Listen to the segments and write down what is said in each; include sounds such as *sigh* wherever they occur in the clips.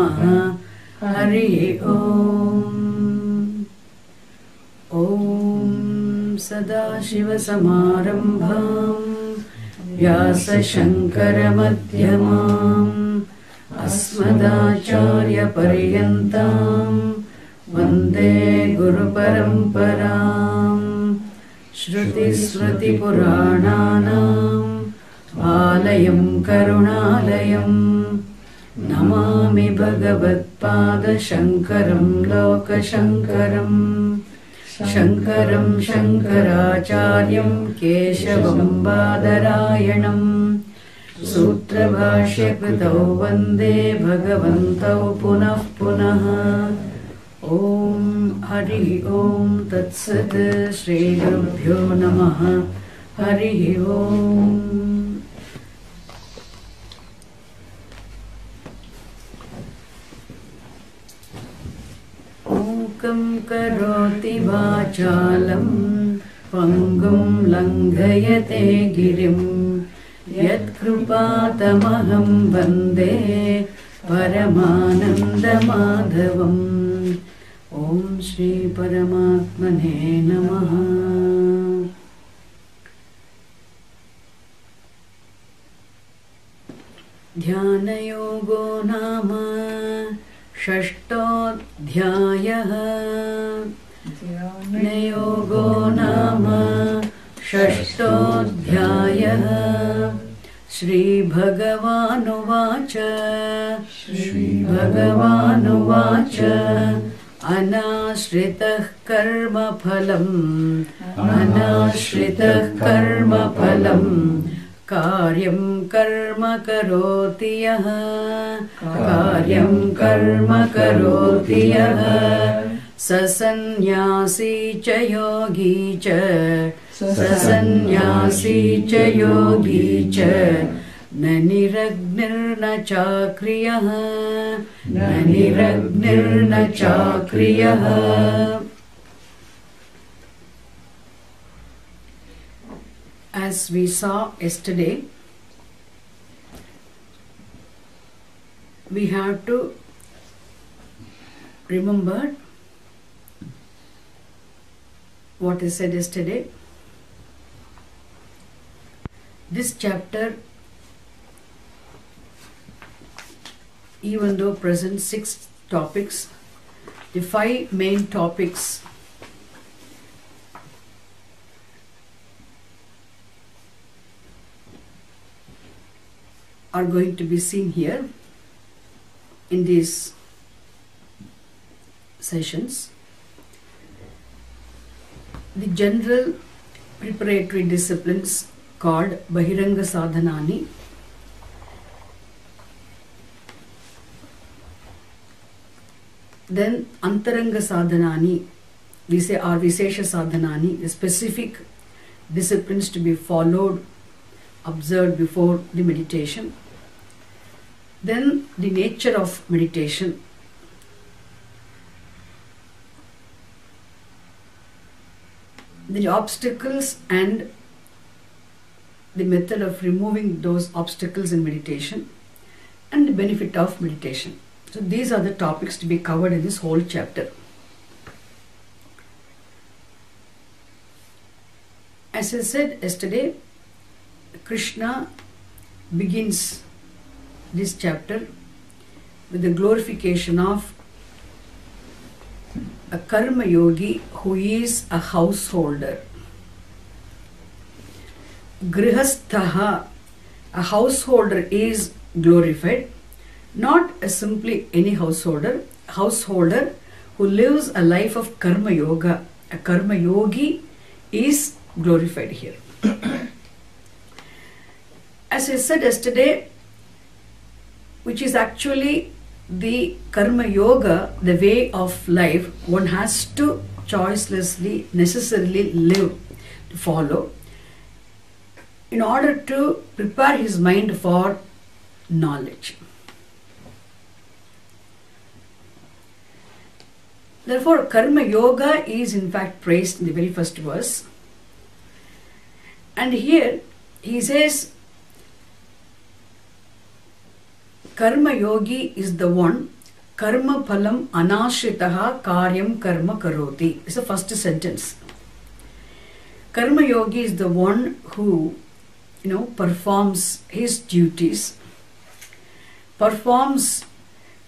नमः हरिः ॐ सदाशिवसमारम्भाम् व्यासशङ्करमध्यमाम् अस्मदाचार्यपर्यन्ताम् वन्दे गुरुपरम्पराम् श्रुतिस्मृतिपुराणानाम् आलयं करुणालयम् नमामि भगवत्पादशङ्करं लोकशङ्करम् शङ्करं शङ्कराचार्यं केशवं बादरायणम् सूत्रभाष्यकृतौ वन्दे भगवन्तौ पुनः पुनः। ॐ हरिः ॐ तत्सत् श्रीगुरुभ्यो नमः। हरिः ॐ करोति वाचालं पङ्गुं लङ्घयते गिरिं। यत्कृपातमहं वन्दे परमानन्दमाधवम्। ॐ श्रीपरमात्मने नमः। ध्यानयोगो नाम षष्ठोऽध्यायः। ध्यानयोगो नाम षष्ठोऽध्यायः। श्रीभगवानुवाच। श्रीभगवानुवाच। अनाश्रितः कर्मफलम्। अनाश्रितः कर्मफलम् कार्यं कर्म करोति यः। कार्यं कर्म करोति यः। स सन्न्यासी च योगी च। स सन्न्यासी च योगी च। न निरग्निर्न चाक्रियः। न निरग्निर्न चाक्रियः as we saw yesterday, we have to remember what is said yesterday. This chapter, even though presents six topics, the five main topics are going to be seen here in these sessions. The general preparatory disciplines called Bahiranga Sadhanani then Antaranga Sadhanani we say are Visesha Sadhanani the specific disciplines to be followed observed before the meditation. Then the nature of meditation. The obstacles and the method of removing those obstacles in meditation and the benefit of meditation. So these are the topics to be covered in this whole chapter. As I said yesterday, Krishna begins this chapter with the glorification of a karma yogi who is a householder. Grihasthaha, a householder is glorified, not simply any householder, householder who lives a life of karma yoga. A karma yogi is glorified here. As I said yesterday, which is actually the karma yoga, the way of life, one has to choicelessly, necessarily live, to follow, in order to prepare his mind for knowledge. Therefore, karma yoga is in fact praised in the very first verse. And here he says, Karma yogi is the one karma phalam anashritaha karyam karma karoti. It's the first sentence. Karma yogi is the one who, you know, performs his duties, performs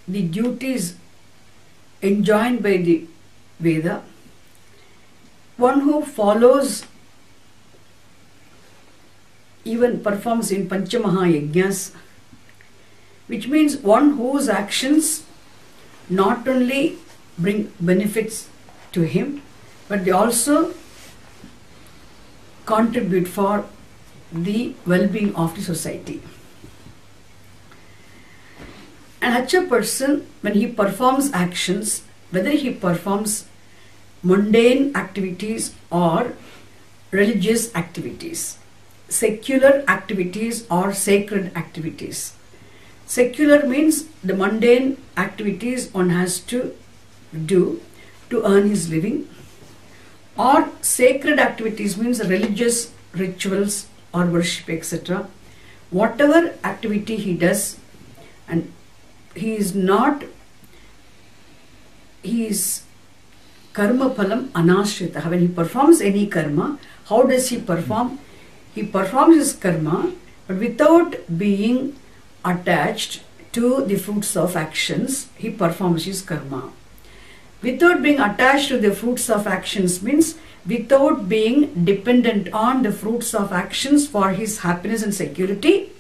the duties enjoined by the Veda, one who follows even performs in Panchamaha Yajnas, which means one whose actions not only bring benefits to him, but they also contribute for the well-being of the society. And such a person, when he performs actions, whether he performs mundane activities or religious activities, secular activities or sacred activities. Secular means the mundane activities one has to do to earn his living, or sacred activities means religious rituals or worship, etc. Whatever activity he does, and he is not, he is karma phalam anashrita. When he performs any karma, how does he perform? He performs his karma, but without being attached to the fruits of actions, he performs his karma. Without being attached to the fruits of actions means without being dependent on the fruits of actions for his happiness and security,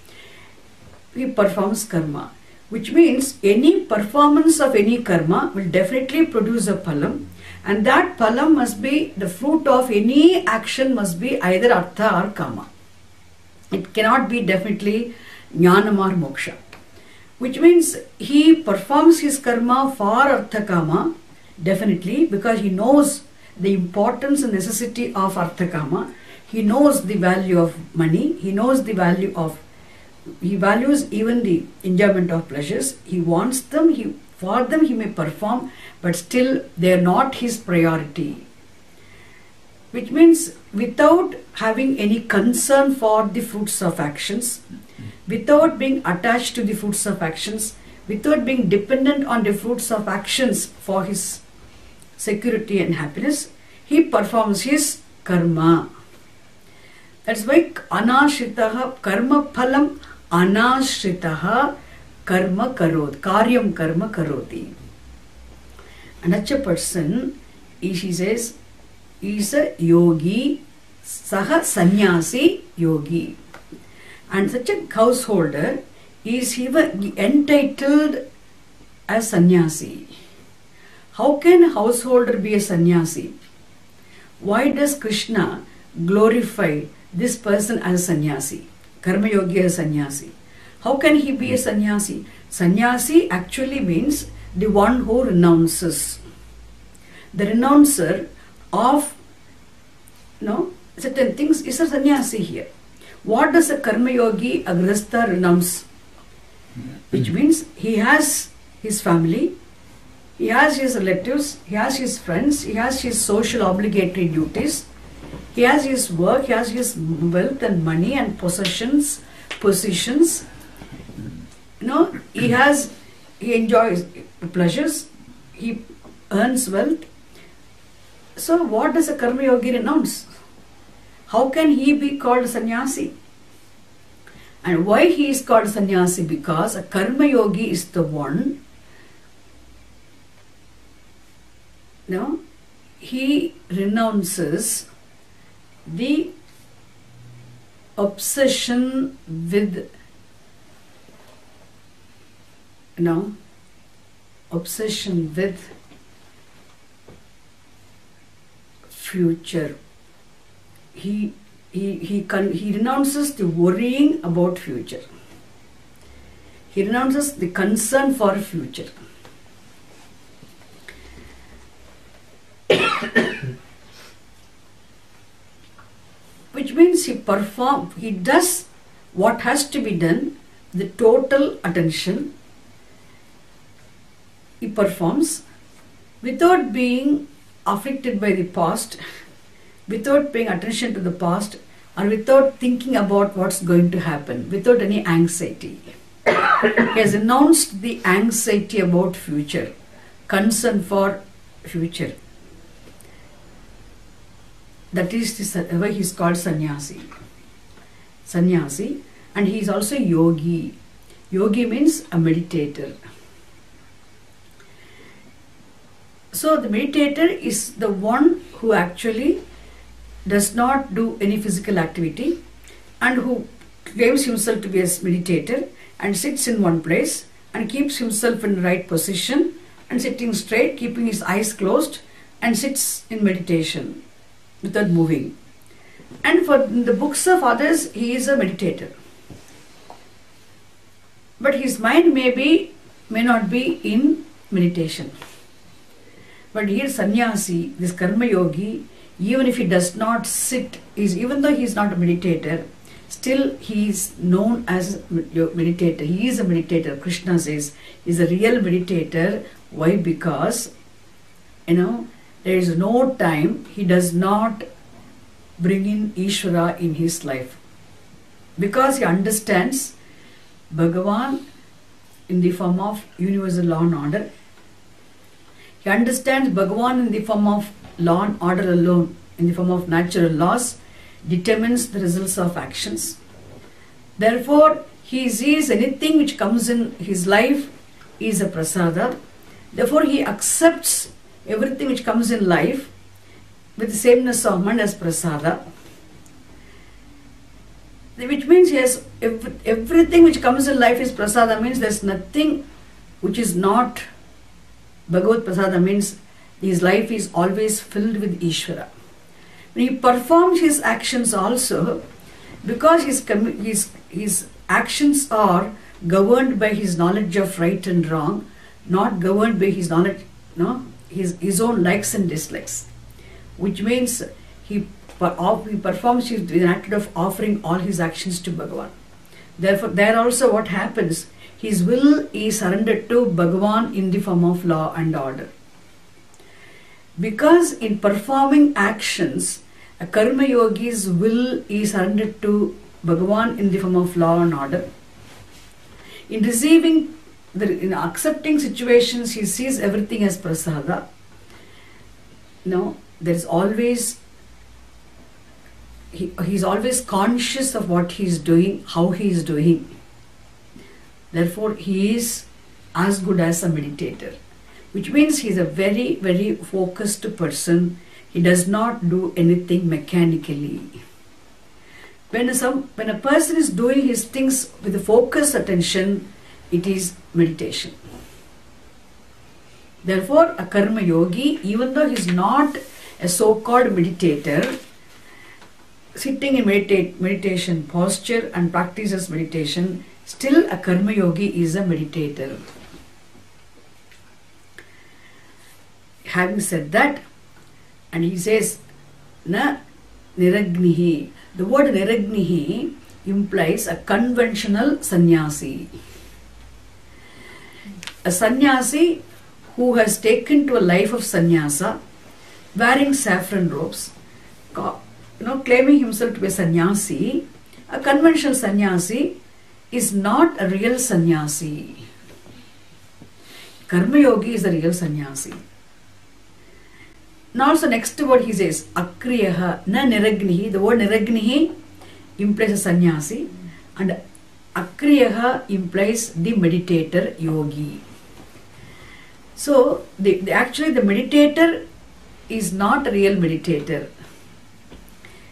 he performs karma. Which means any performance of any karma will definitely produce a phalam and that phalam must be the fruit of any action must be either artha or kama. It cannot be definitely jnanam or moksha. Which means he performs his karma for artha kama definitely because he knows the importance and necessity of artha kama. He knows the value of money. He knows the value of he values even the enjoyment of pleasures. He wants them. He for them he may perform, but still they are not his priority. Which means without having any concern for the fruits of actions, without being attached to the fruits of actions, without being dependent on the fruits of actions for his security and happiness, he performs his karma. That's why anashritaha karma phalam anashritaha karma karod, karyam karma karoti. Such person, he says, is a yogi, saha sannyasi yogi. And such a householder is even entitled as sannyasi. How can a householder be a sannyasi? Why does Krishna glorify this person as sannyasi? Karma yogi as sannyasi. How can he be a sannyasi? Sannyasi actually means the one who renounces. The renouncer of you know, certain things is a sannyasi here. What does a karma yogi, a grihastha renounce? Which hmm. means he has his family, he has his relatives, he has his friends, he has his social obligatory duties, he has his work, he has his wealth and money and possessions, positions. You know, he has, he enjoys pleasures, he earns wealth. So, what does a karma yogi renounce? How can he be called sannyasi? And why he is called sannyasi? Because a karma yogi is the one no, he renounces the obsession with you know obsession with future he he he con- he renounces the worrying about future. He renounces the concern for future. *coughs* Which means he perform he does what has to be done the total attention. He performs without being afflicted by the past without paying attention to the past or without thinking about what's going to happen without any anxiety he has announced the anxiety about future, concern for future. That is the, why he is called sannyasi. Sannyasi, and he is also yogi. Yogi means a meditator. So the meditator is the one who actually does not do any physical activity and who claims himself to be a meditator and sits in one place and keeps himself in the right position and sitting straight, keeping his eyes closed and sits in meditation without moving. And for the books of others, he is a meditator. But his mind may be, may not be in meditation. But here sannyasi, this karma yogi, even if he does not sit, is even though he is not a meditator, still he is known as a meditator. He is a meditator. Krishna says is a real meditator. Why? Because you know there is no time he does not bring in Ishvara in his life. Because he understands Bhagavan in the form of universal law and order. He understands Bhagavan in the form of law and order alone, in the form of natural laws, determines the results of actions. Therefore, he sees anything which comes in his life is a prasada. Therefore, he accepts everything which comes in life with the sameness of mind as prasada. Which means yes, everything which comes in life is prasada means there's nothing which is not Bhagavad Prasada means his life is always filled with Ishvara. When he performs his actions also, because his, his, his actions are governed by his knowledge of right and wrong, not governed by his knowledge, no, his, his own likes and dislikes, which means he, he performs with an act of offering all his actions to Bhagavan. Therefore, there also what happens, his will is surrendered to Bhagavan in the form of law and order. Because in performing actions, a karma yogi's will is surrendered to Bhagavan in the form of law and order. In receiving, the, in accepting situations, he sees everything as prasada. No, there is always he, he's always conscious of what he's doing, how he is doing. Therefore, he is as good as a meditator, which means he's a very, very focused person. He does not do anything mechanically. When, some, when a person is doing his things with a focused attention, it is meditation. Therefore, a karma yogi, even though he is not a so-called meditator, sitting in meditate, meditation posture and practices meditation, still a karma yogi is a meditator. Having said that, and he says, na niragnihi. The word niragnihi implies a conventional sannyasi. A sannyasi who has taken to a life of sannyasa, wearing saffron robes, you know, claiming himself to be a sannyasi, a conventional sannyasi is not a real sannyasi. Karma yogi is a real sannyasi. Now also next word he says, akriyaha na niragnihi. The word niragnihi implies a sannyasi and akriyaha implies the meditator yogi. So the, the, actually the meditator is not a real meditator.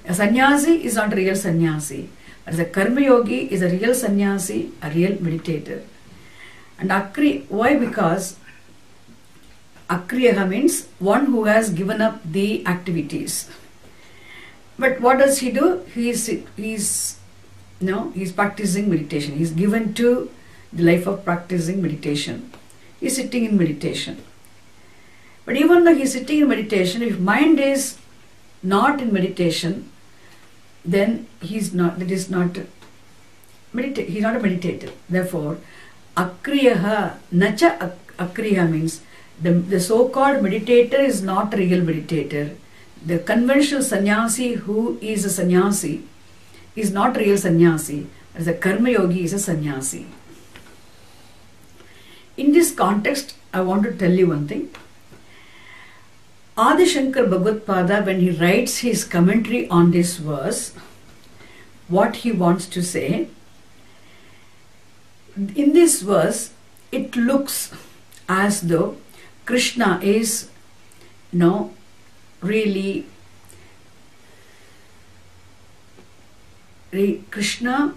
A sannyasi is not a real sannyasi. But the karma yogi is a real sannyasi, a real meditator. And akri, why? Because akriyaha means one who has given up the activities. But what does he do? He is he he's no, he's practicing meditation. He's given to the life of practicing meditation. He's sitting in meditation. But even though he's sitting in meditation, if mind is not in meditation, then he's not, that is not, medita- he's not a meditator. Therefore, akriyaha, nacha akriya means the, the so-called meditator is not real meditator. The conventional sannyasi who is a sannyasi is not real sannyasi. As a karma yogi is a sannyasi. In this context, I want to tell you one thing. Adi Shankar Bhagavad when he writes his commentary on this verse, what he wants to say, in this verse, it looks as though Krishna is, you know, really re- Krishna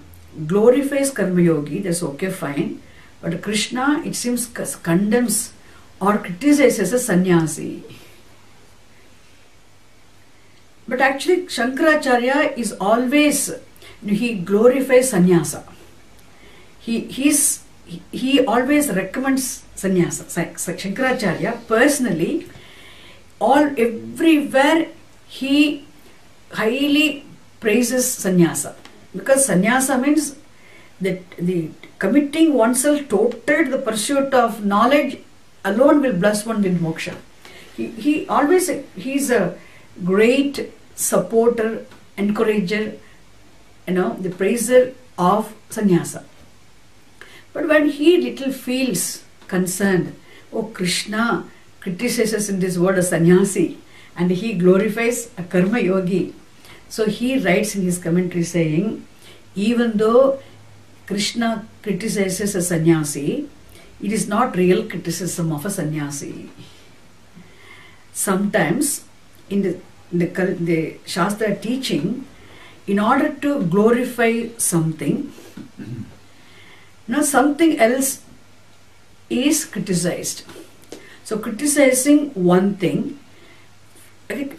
glorifies Karma Yogi, that's okay, fine. But Krishna, it seems, condemns or criticizes a sannyasi. But actually, Shankaracharya is always, he glorifies sannyasa. He, he's, he, always recommends sannyasa. Sa- Sa- Shankaracharya personally, all everywhere he highly praises sannyasa because sannyasa means that the committing oneself total to the pursuit of knowledge alone will bless one with moksha. He, he always he's a great supporter, encourager, you know, the praiser of sannyasa. But when he little feels concerned, oh Krishna criticizes in this word a sannyasi and he glorifies a karma yogi. So he writes in his commentary saying, even though Krishna criticizes a sannyasi, it is not real criticism of a sannyasi. Sometimes in the, the, the Shastra teaching, in order to glorify something, mm-hmm. Now something else is criticized. So criticizing one thing,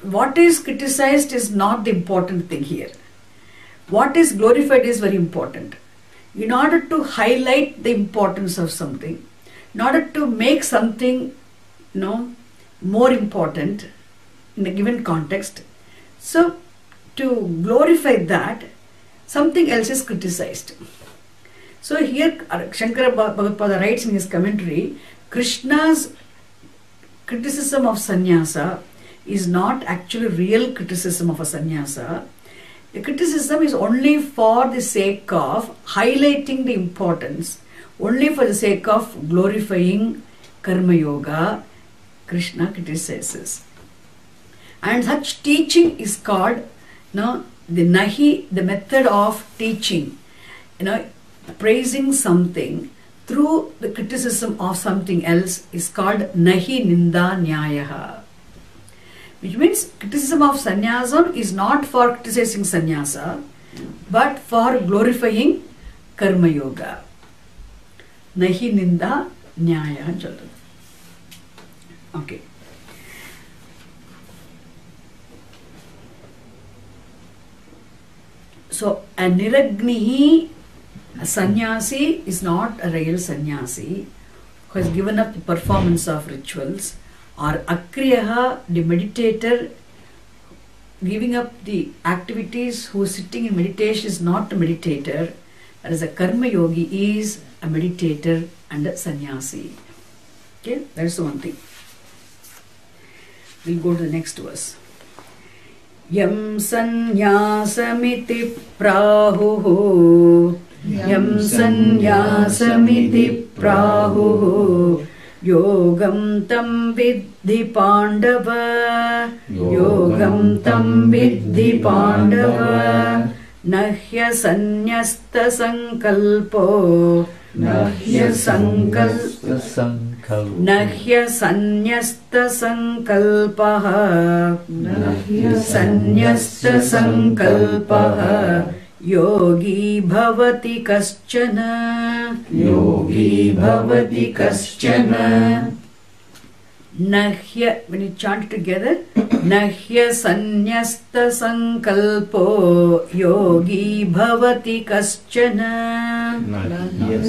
what is criticized is not the important thing here. What is glorified is very important. In order to highlight the importance of something, in order to make something, you know, more important in a given context, so to glorify that, something else is criticized. So here uh, Shankara Bha- Bhagavad writes in his commentary, Krishna's criticism of sannyasa is not actually real criticism of a sannyasa. The criticism is only for the sake of highlighting the importance, only for the sake of glorifying karma yoga. Krishna criticizes. And such teaching is called no, the nahi, the method of teaching. You know, praising something through the criticism of something else is called nahi ninda nyayaha. Which means criticism of sanyasam is not for criticizing sanyasa but for glorifying karma yoga. Nahi ninda nyayaha children. Okay. So, aniragnihi a sannyasi, is not a real sannyasi who has given up the performance of rituals, or akriyaha, the meditator, giving up the activities who is sitting in meditation is not a meditator, whereas a karma yogi is a meditator and a sannyasi. Okay, that's the one thing. We'll go to the next verse. यं सन्न्यासमिति प्राहुः यं सन्न्यासमिति प्राहुः। योगं तं विद्धि पाण्डव। योगं तं विद्धि पाण्डव। न ह्यसन्न्यस्तसङ्कल्पो न ह्यसङ्कल्प न ह्यसन्न्यस्तसङ्कल्पः न ह्यसन्न्यस्तसङ्कल्पः योगी भवति कश्चन। योगी भवति कश्चन। नह्य व्हेन यू चैंट टुगेदर नह्य सन्यस्त संकल्पो योगी भवति कश्चन।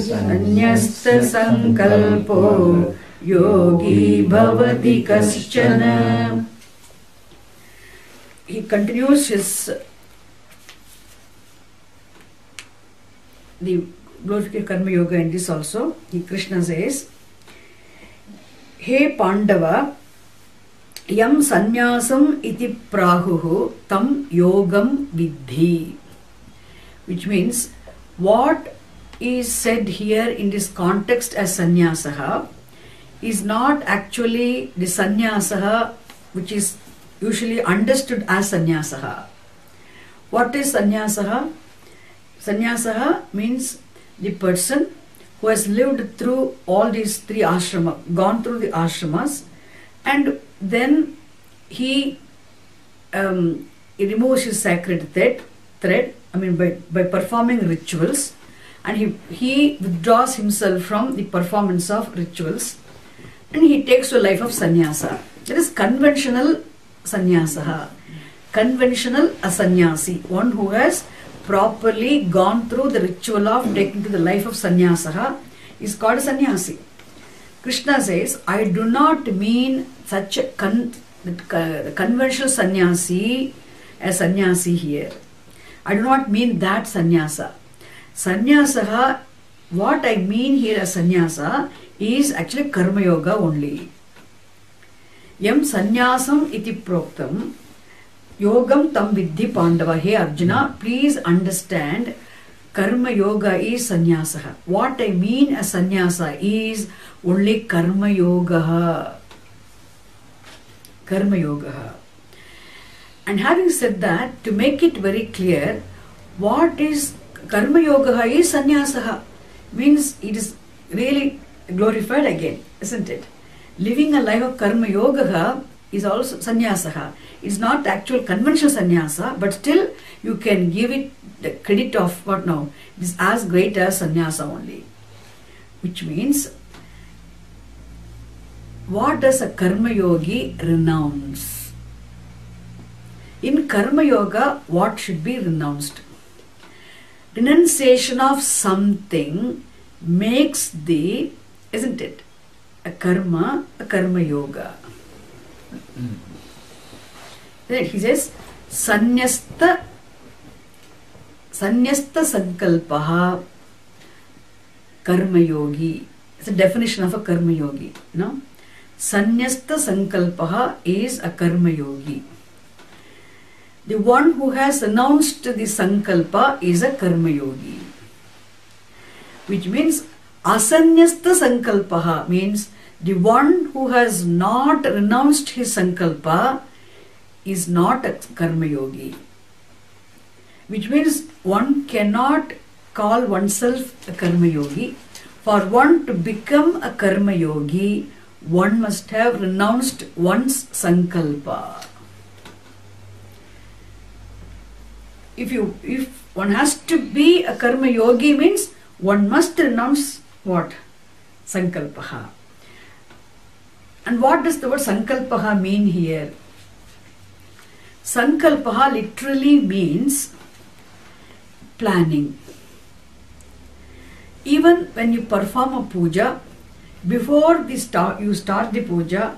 सन्यस्त संकल्पो योगी भवति कश्चन। He continues his the glorification karma yoga in this also. He Krishna says, He Pandava यम संन्यासम इति प्राहुः तम योगम विद्धि which means what is said here in this context as sannyasa is not actually the sannyasa which is usually understood as sannyasa. What is sannyasa? Sannyasa means the person who has lived through all these three ashramas, gone through the ashramas, and then he, um, removes his sacred thread, thread. I mean, by, by performing rituals, and he he withdraws himself from the performance of rituals, and he takes to a life of sannyasa. That is conventional sannyasa. Conventional asannyasi, one who has properly gone through the ritual of taking to the life of sannyasa is called sannyasi. Krishna says, I do not mean such a con- conventional sannyasi as sannyasi here. I do not mean that sannyasa. Sannyasa, what I mean here as sannyasa is actually karma yoga only. Yam sannyasam iti proktam Yogam tam vidhi pandava. Hey Arjuna, please understand karma yoga is sannyasa. What I mean as sannyasa is only karma yoga. Karma yoga. And having said that, to make it very clear, what is karma yoga is sannyasa means it is really glorified again, isn't it? Living a life of karma yoga is also sannyasa. It's not actual conventional sannyasa, but still you can give it the credit of what now? It is as great as sannyasa only. Which means, what does a karma yogi renounce? In karma yoga, what should be renounced? Renunciation of something makes the, isn't it? A karma, a karma yoga. Sankalpa definition of a karmayogi no संयस्त sankalpa is a karmayogi the one who has announced the sankalpa is a karmayogi which means असन्यस्त sankalpa means the one who has not renounced his Sankalpa is not a karma yogi. Which means one cannot call oneself a karma yogi. For one to become a karma yogi, one must have renounced one's sankalpa. If you if one has to be a karma yogi means one must renounce what? Sankalpaha. And what does the word sankalpaha mean here? Sankalpaha literally means planning. Even when you perform a puja, before the start, you start the puja,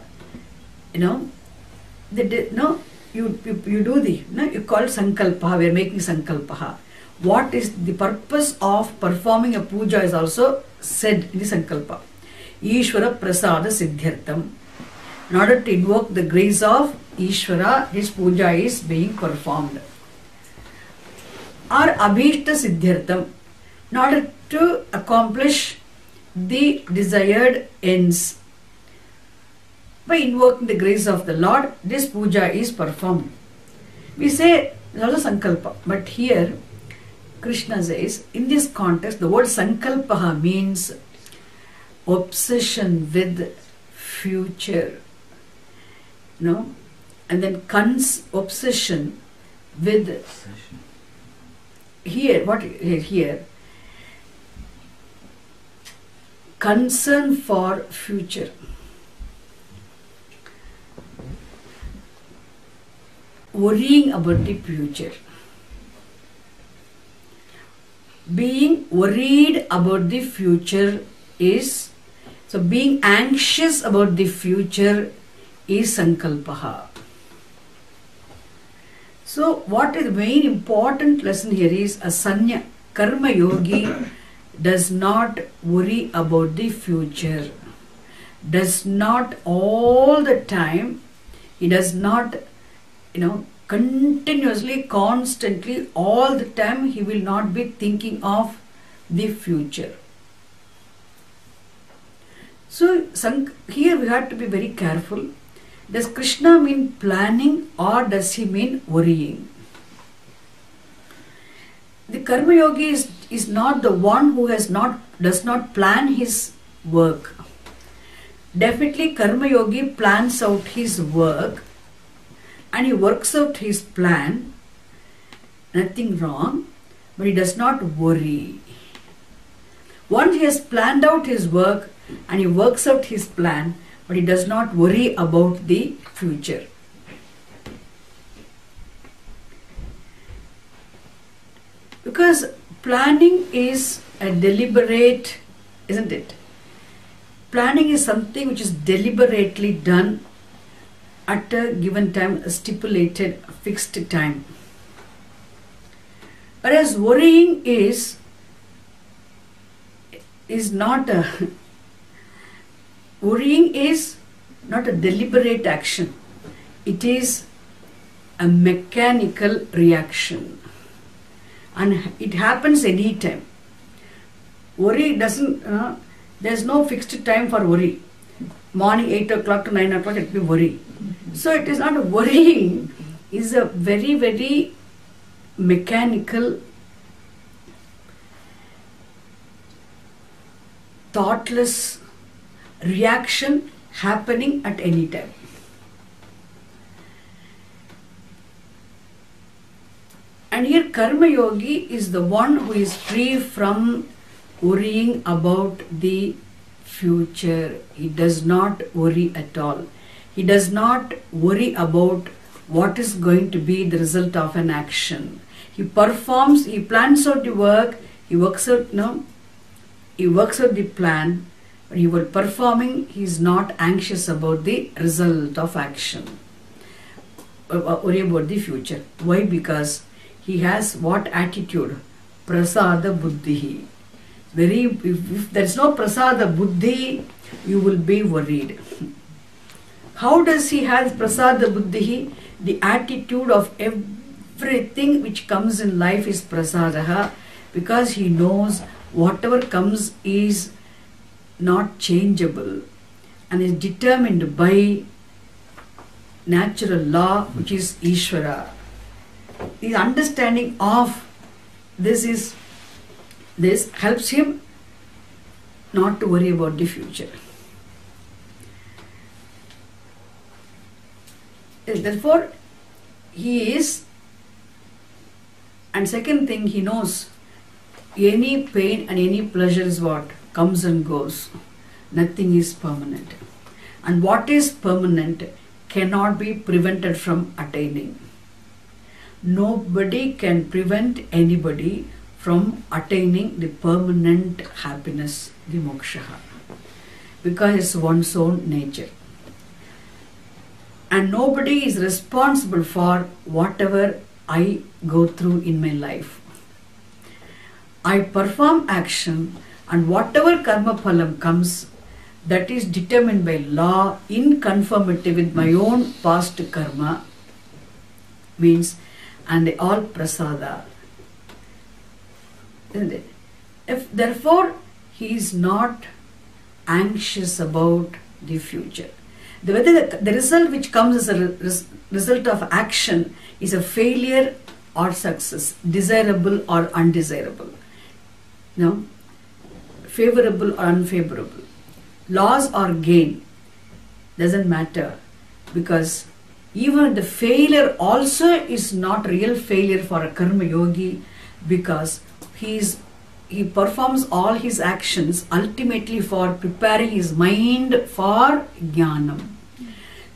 you know, the, no, you, you, you do the, no, you call sankalpaha, we are making sankalpaha. What is the purpose of performing a puja is also said in the sankalpa. Ishvara prasada siddhyartam. In order to invoke the grace of Ishvara, his puja is being performed. Or Abhishta Siddhyartham, in order to accomplish the desired ends. By invoking the grace of the Lord, this puja is performed. We say also Sankalpa, but here Krishna says, in this context, the word Sankalpaha means obsession with future. No? and then cons obsession with here what here concern for future worrying about the future being worried about the future is so being anxious about the future is sankalpaha so, what is the main important lesson here is a sanya karma yogi *coughs* does not worry about the future, does not all the time, he does not, you know, continuously, constantly, all the time, he will not be thinking of the future. So here we have to be very careful. Does Krishna mean planning or does he mean worrying? The Karma Yogi is, is not the one who has not does not plan his work. Definitely Karma Yogi plans out his work and he works out his plan. Nothing wrong, but he does not worry. Once he has planned out his work and he works out his plan, but he does not worry about the future. Because planning is a deliberate, isn't it? Planning is something which is deliberately done at a given time, a stipulated fixed time. Whereas worrying is is not a *laughs* worrying is not a deliberate action. It is a mechanical reaction and it happens anytime. Worry doesn't, uh, there's no fixed time for worry. Morning 8 o'clock to 9 o'clock it will be worry. So it is not worrying, is a very, very mechanical, thoughtless reaction happening at any time. And here Karma Yogi is the one who is free from worrying about the future. He does not worry at all. He does not worry about what is going to be the result of an action. He performs, he plans out the work, he works out, no, he works out the plan, he will performing, he is not anxious about the result of action. Uh, uh, worry about the future. Why? Because he has what attitude? Prasada buddhi. Very, if, if there is no prasada buddhi, you will be worried. How does he have prasada buddhi? The attitude of everything which comes in life is prasadaha because he knows whatever comes is not changeable and is determined by natural law which is Ishvara. The understanding of this is this helps him not to worry about the future. Eh, therefore, he is, and second thing, he knows any pain and any pleasure is what comes and goes. Nothing is permanent. And what is permanent cannot be prevented from attaining. Nobody can prevent anybody from attaining the permanent happiness, the moksha, because it's one's own nature. And nobody is responsible for whatever I go through in my life. I perform action and whatever karma phalam comes, that is determined by law in conformity with my own past karma, means, and they all prasada. If therefore he is not anxious about the future. The, whether the, the result which comes as a res, result of action is a failure or success, desirable or undesirable. No, favorable or unfavorable. Loss or gain doesn't matter because even the failure also is not real failure for a karma yogi because he's he performs all his actions ultimately for preparing his mind for jnanam.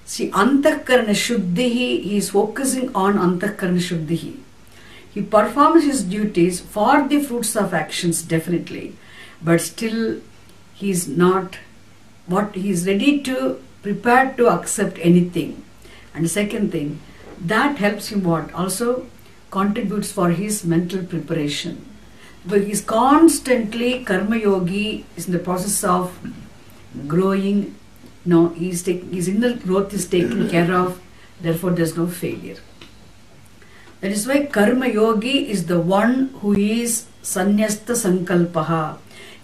See, antakarana shuddhi, he is focusing on antakarana shuddhi. He performs his duties for the fruits of actions definitely, but still he is not what he is ready to prepare to accept anything. And second thing, that helps him what? Also contributes for his mental preparation but he's constantly karma yogi is in the process of growing no he's taking his inner growth is taken care of therefore there's no failure that is why karma yogi is the one who is sanyasta sankalpaha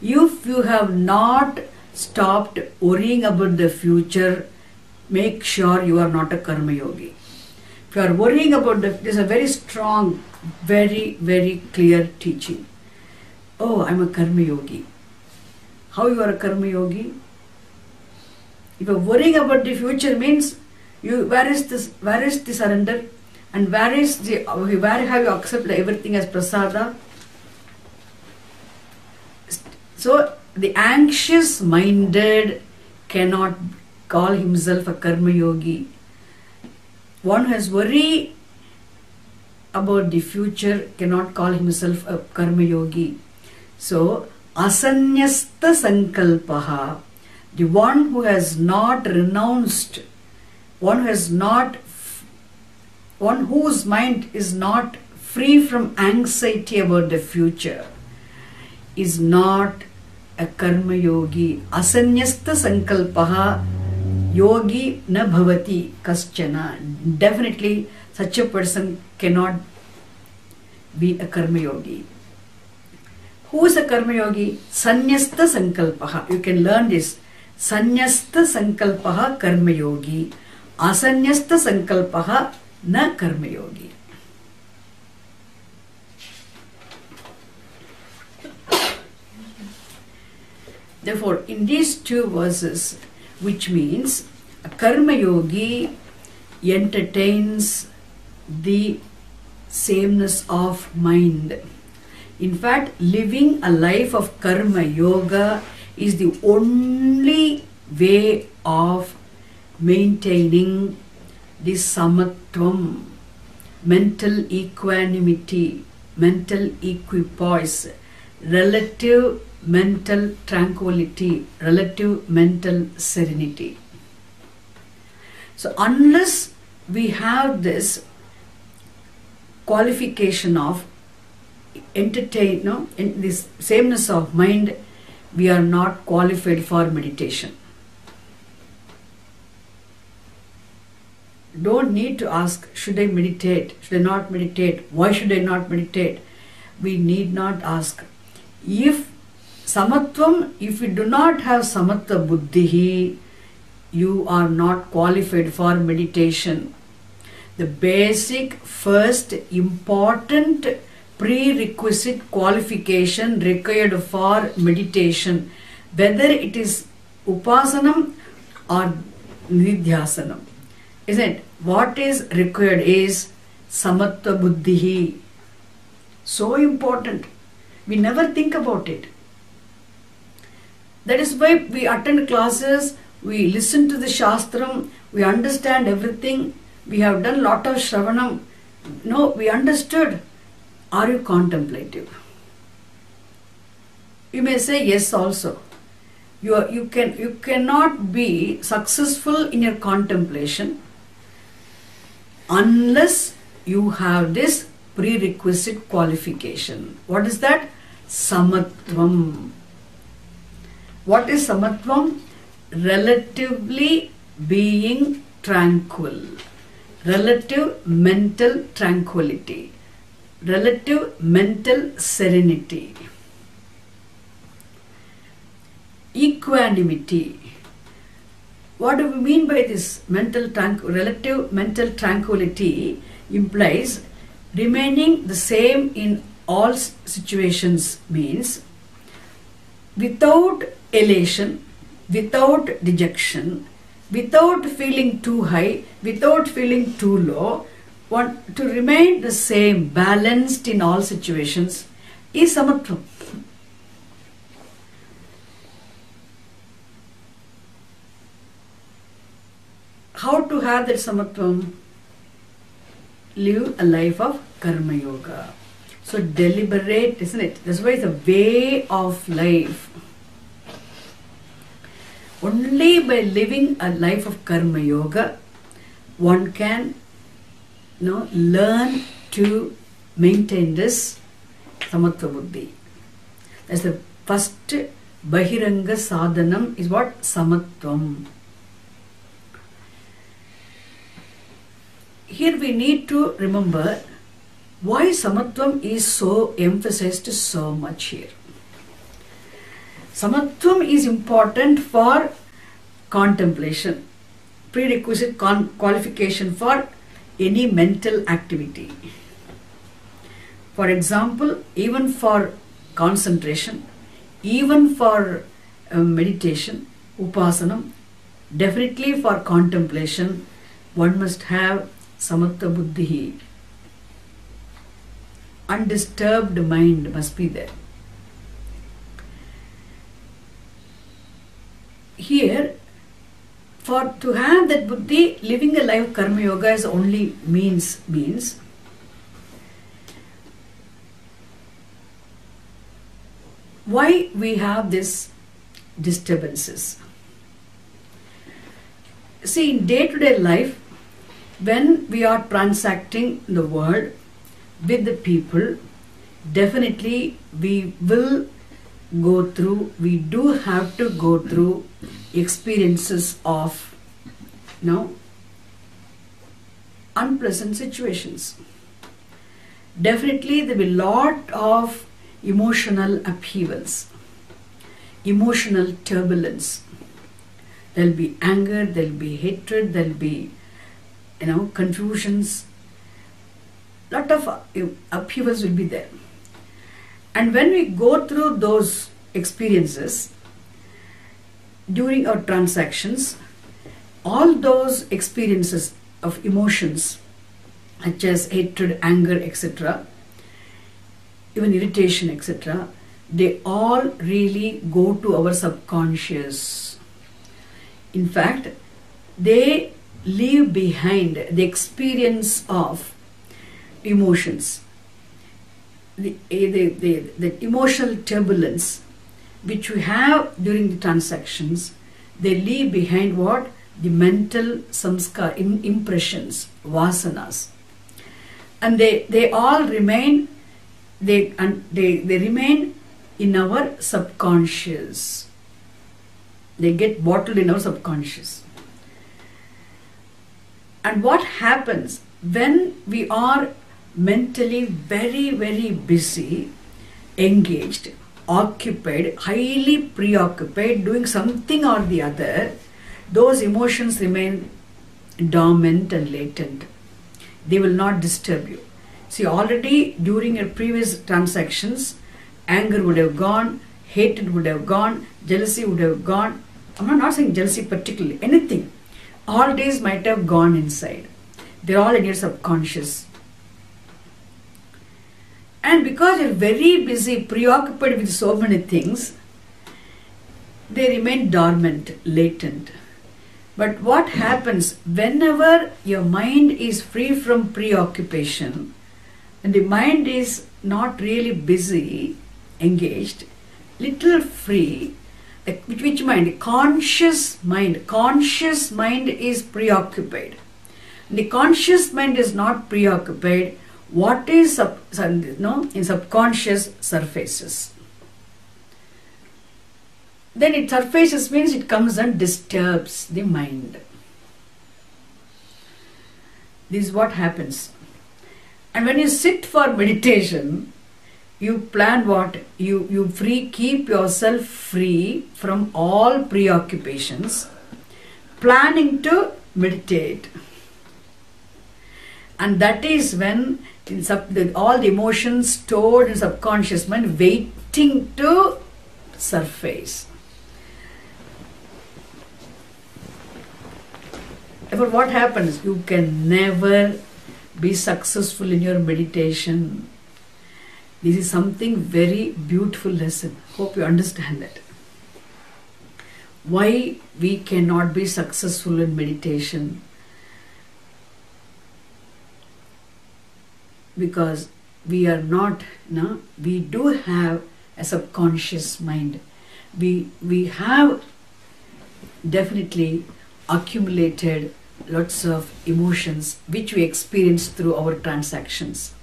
if you have not stopped worrying about the future make sure you are not a karma yogi. If you are worrying about the there's a very strong very very clear teaching. Oh i'm a karma yogi. How you are a karma yogi? If you're worrying about the future means you where is this where is the surrender? And where is the where have you accepted everything as prasada so the anxious minded cannot call himself a karma yogi. One who has worry about the future cannot call himself a karma yogi. So asanyasta sankalpaha the one who has not renounced one who has not one whose mind is not free from anxiety about the future is not a karma yogi asanyasta sankalpaha yogi na bhavati kaschana definitely such a person cannot be a karma yogi who is a karma yogi sanyasta sankalpaha you can learn this. sanyasta sankalpaha karma yogi asanyasta sankalpaha na Therefore, in these two verses, which means a karma yogi entertains the sameness of mind. In fact, living a life of karma yoga is the only way of maintaining the samatvam, mental equanimity, mental equipoise, relative mental tranquility, relative mental serenity. So, unless we have this qualification of entertain, no, in this sameness of mind, we are not qualified for meditation. Don't need to ask, should I meditate? Should I not meditate? Why should I not meditate? We need not ask. If samatvam, if you do not have samatva buddhi, you are not qualified for meditation. The basic, first important prerequisite qualification required for meditation, whether it is upasanam or nididhyasanam, isn't it? What is required is samatva buddhi. So important. We never think about it. That is why we attend classes, we listen to the Shastram, we understand everything, we have done lot of Shravanam. No, we understood. Are you contemplative? You may say yes also. You, are, you, can, you cannot be successful in your contemplation unless you have this prerequisite qualification. What is that? Samatvam. What is samatvam? Relatively being tranquil, relative mental tranquility, relative mental serenity, equanimity. What do we mean by this mental relative mental tranquility? Implies remaining the same in all situations means without elation, without dejection, without feeling too high, without feeling too low, want to remain the same, balanced in all situations, is samatvam. How to have that samatvam? Live a life of karma yoga. So deliberate, isn't it? That's why it's a way of life. Only by living a life of karma yoga, one can you know, learn to maintain this samatva buddhi. That's the first bahiranga sadhanam is what? Samatvam. Here we need to remember why samatvam is so emphasized so much here. Samatvam is important for contemplation, prerequisite qualification for any mental activity. For example, even for concentration, even for uh, meditation, upasanam, definitely for contemplation, one must have samatva buddhi. Undisturbed mind must be there. Here, for to have that buddhi, living a life karma yoga is only means means why we have this disturbances. See, in day to day life, when we are transacting the world with the people, definitely we will go through, we do have to go through experiences of, you know, unpleasant situations. Definitely, there will be lot of emotional upheavals, emotional turbulence. There'll be anger, there'll be hatred, there'll be, you know, confusions. Lot of uh, upheavals will be there. And when we go through those experiences during our transactions, all those experiences of emotions, such as hatred, anger, etc., even irritation, etc., they all really go to our subconscious. In fact, they leave behind the experience of emotions, the, eh, the, the, the emotional turbulence which we have during the transactions, they leave behind what? The mental samskar, im- impressions, vasanas. And they, they all remain they and they, they remain in our subconscious they get bottled in our subconscious and what happens when we are mentally very very busy engaged occupied highly preoccupied doing something or the other those emotions remain dormant and latent they will not disturb you See, already during your previous transactions, anger would have gone, hatred would have gone, jealousy would have gone. I'm not saying jealousy particularly, anything. All these might have gone inside. They're all in your subconscious. And because you're very busy, preoccupied with so many things, they remain dormant, latent. But what happens whenever your mind is free from preoccupation, and the mind is not really busy, engaged, little free, which, which mind? Conscious mind. Conscious mind is preoccupied. The conscious mind is not preoccupied. What is sub, no, in subconscious surfaces? Then it surfaces means it comes and disturbs the mind. This is what happens. And when you sit for *laughs* meditation, you plan what? You, you free, keep yourself free from all preoccupations, planning to meditate. And that is when in sub, the, all the emotions stored in subconscious mind waiting to surface. Therefore, what happens? You can never be successful in your meditation. This is something very beautiful lesson. Hope you understand that. Why we cannot be successful in meditation? Because we are not, no, we do have a subconscious mind. We we have definitely accumulated lots of emotions which we experience through our transactions.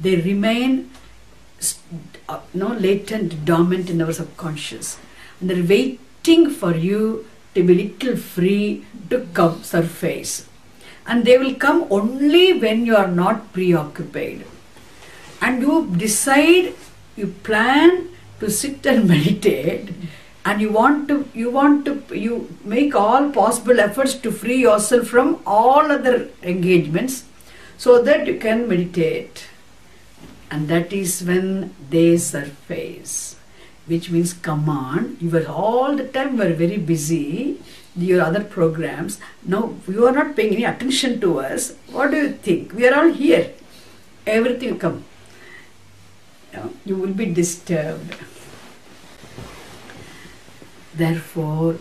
They remain uh, no, latent, dormant in our subconscious. And they're waiting for you to be little free to come surface. And they will come only when you are not preoccupied. and you decide, you plan to sit and *laughs* meditate, and you want to, you want to, you make all possible efforts to free yourself from all other engagements, so that you can meditate. And that is when they surface, which means come on. You were all the time were very busy, your other programs. Now you are not paying any attention to us. What do you think? We are all here. Everything will come. You, will be disturbed. Therefore,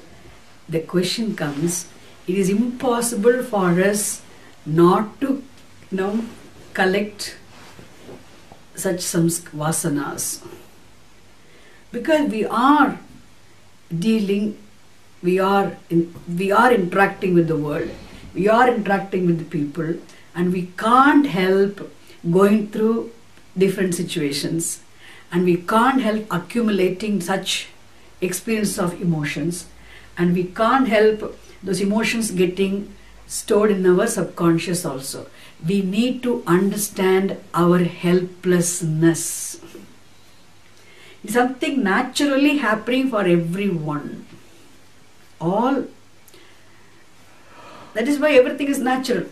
the question comes it is impossible for us not to you know, collect such some vasanas because we are dealing we are in, we are interacting with the world we are interacting with the people and we can't help going through different situations and we can't help accumulating such experience of emotions and we can't help those emotions getting stored in our subconscious also. We need to understand our helplessness. It's something naturally happening for everyone all. That is why everything is natural.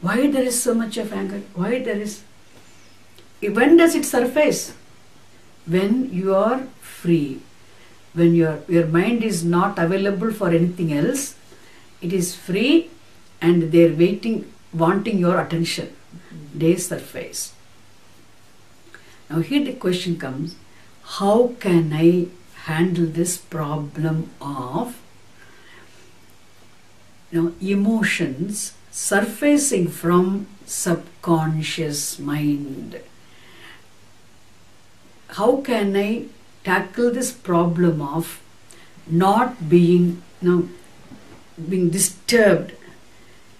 Why there is so much of anger? Why there is when does it surface? When you are free. When your your mind is not available for anything else it is free and they're waiting wanting your attention. Hmm. They surface. Now here the question comes how can i handle this problem of you know emotions surfacing from subconscious mind. How can i tackle this problem of not being you know being disturbed?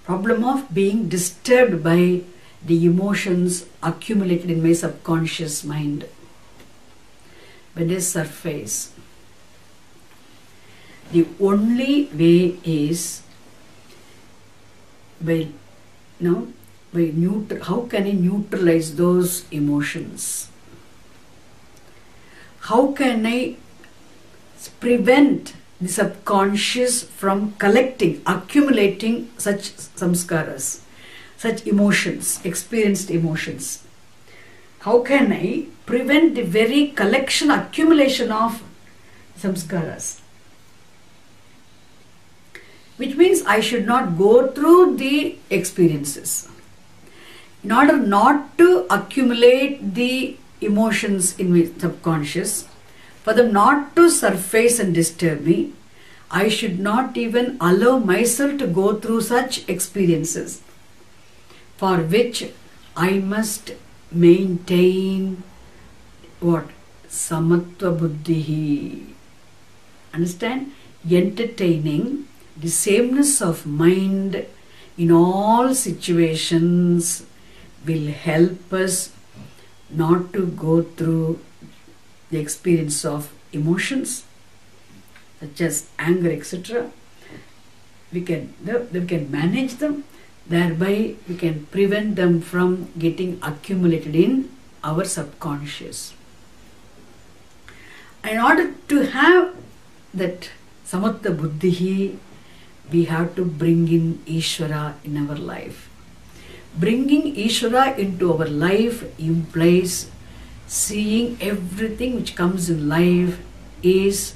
Problem of being disturbed by the emotions accumulated in my subconscious mind. When they surface the only way is by know by neutral how can i neutralize those emotions? How can i prevent the subconscious from collecting accumulating such samskaras such emotions experienced emotions? How can i prevent the very collection accumulation of samskaras which means I should not go through the experiences. In order not to accumulate the emotions in my subconscious, for them not to surface and disturb me, I should not even allow myself to go through such experiences for which I must maintain what? Samatva buddhi. Understand? Entertaining the sameness of mind in all situations will help us not to go through the experience of emotions such as anger etc we can we can manage them thereby we can prevent them from getting accumulated in our subconscious. In order to have that samatva buddhi we have to bring in Ishvara in our life. Bringing Ishvara into our life implies seeing everything which comes in life is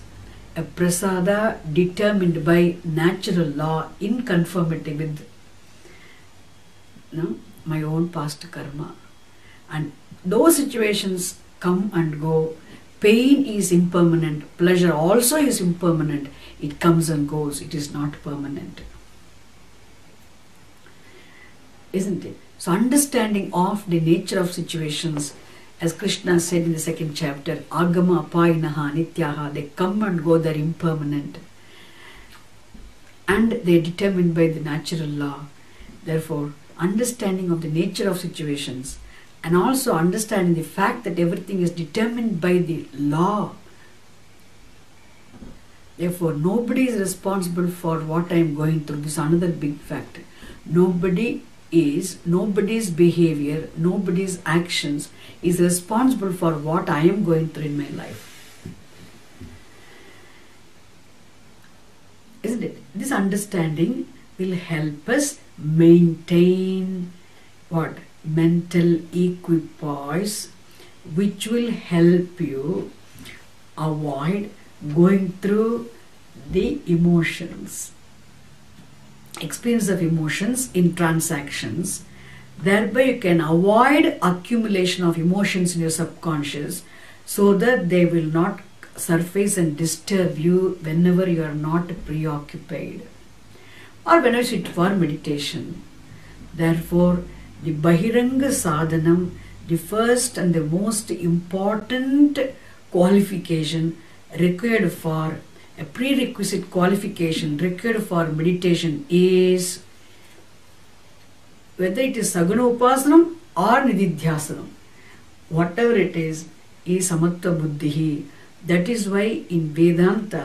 a prasada determined by natural law in conformity with you know, my own past karma. And those situations come and go. Pain is impermanent, pleasure also is impermanent. It comes and goes, it is not permanent. Isn't it? So, understanding of the nature of situations, as Krishna said in the second chapter, Agama Apayinaha Nityaha, they come and go, they're impermanent. And they're determined by the natural law. Therefore, understanding of the nature of situations and also understanding the fact that everything is determined by the law Therefore, nobody is responsible for what I am going through. This is another big fact. Nobody is nobody's behavior, nobody's actions is responsible for what I am going through in my life. Isn't it? This understanding will help us maintain what? Mental equipoise, which will help you avoid going through the emotions. Experience of emotions in transactions. Thereby you can avoid accumulation of emotions in your subconscious so that they will not surface and disturb you whenever you are not preoccupied or whenever you sit for meditation. Therefore the bahiranga sadhanam the first and the most important qualification required for a prerequisite qualification required for meditation is whether it is saguna upasanam or nididhyasanam whatever it is is samatva buddhi that is why in vedanta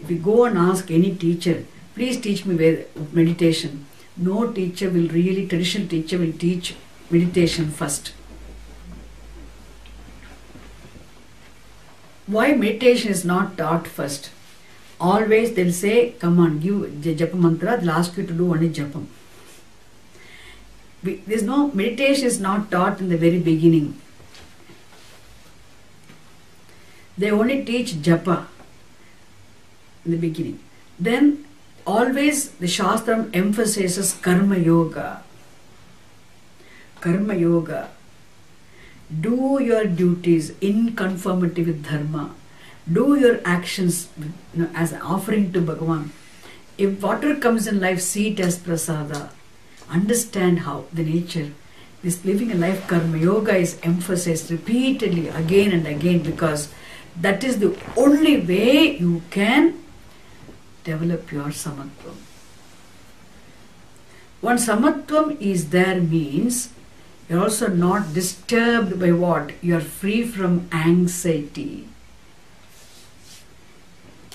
if you go and ask any teacher please teach me meditation. No teacher will really traditional teacher will teach meditation first why meditation is not taught first always they'll say, come on, give japa mantra, they'll ask you to do only japam. There's no, meditation is not taught in the very beginning. They only teach japa in the beginning. Then always the Shastram emphasizes karma yoga. Karma yoga. Do your duties in conformity with dharma do your actions you know, as an offering to Bhagavan. If water comes in life, see it as prasada. Understand how the nature. This living a life karma yoga is emphasized repeatedly again and again because that is the only way you can develop your samatvam. When samatvam is there means you're also not disturbed by what? You're free from anxiety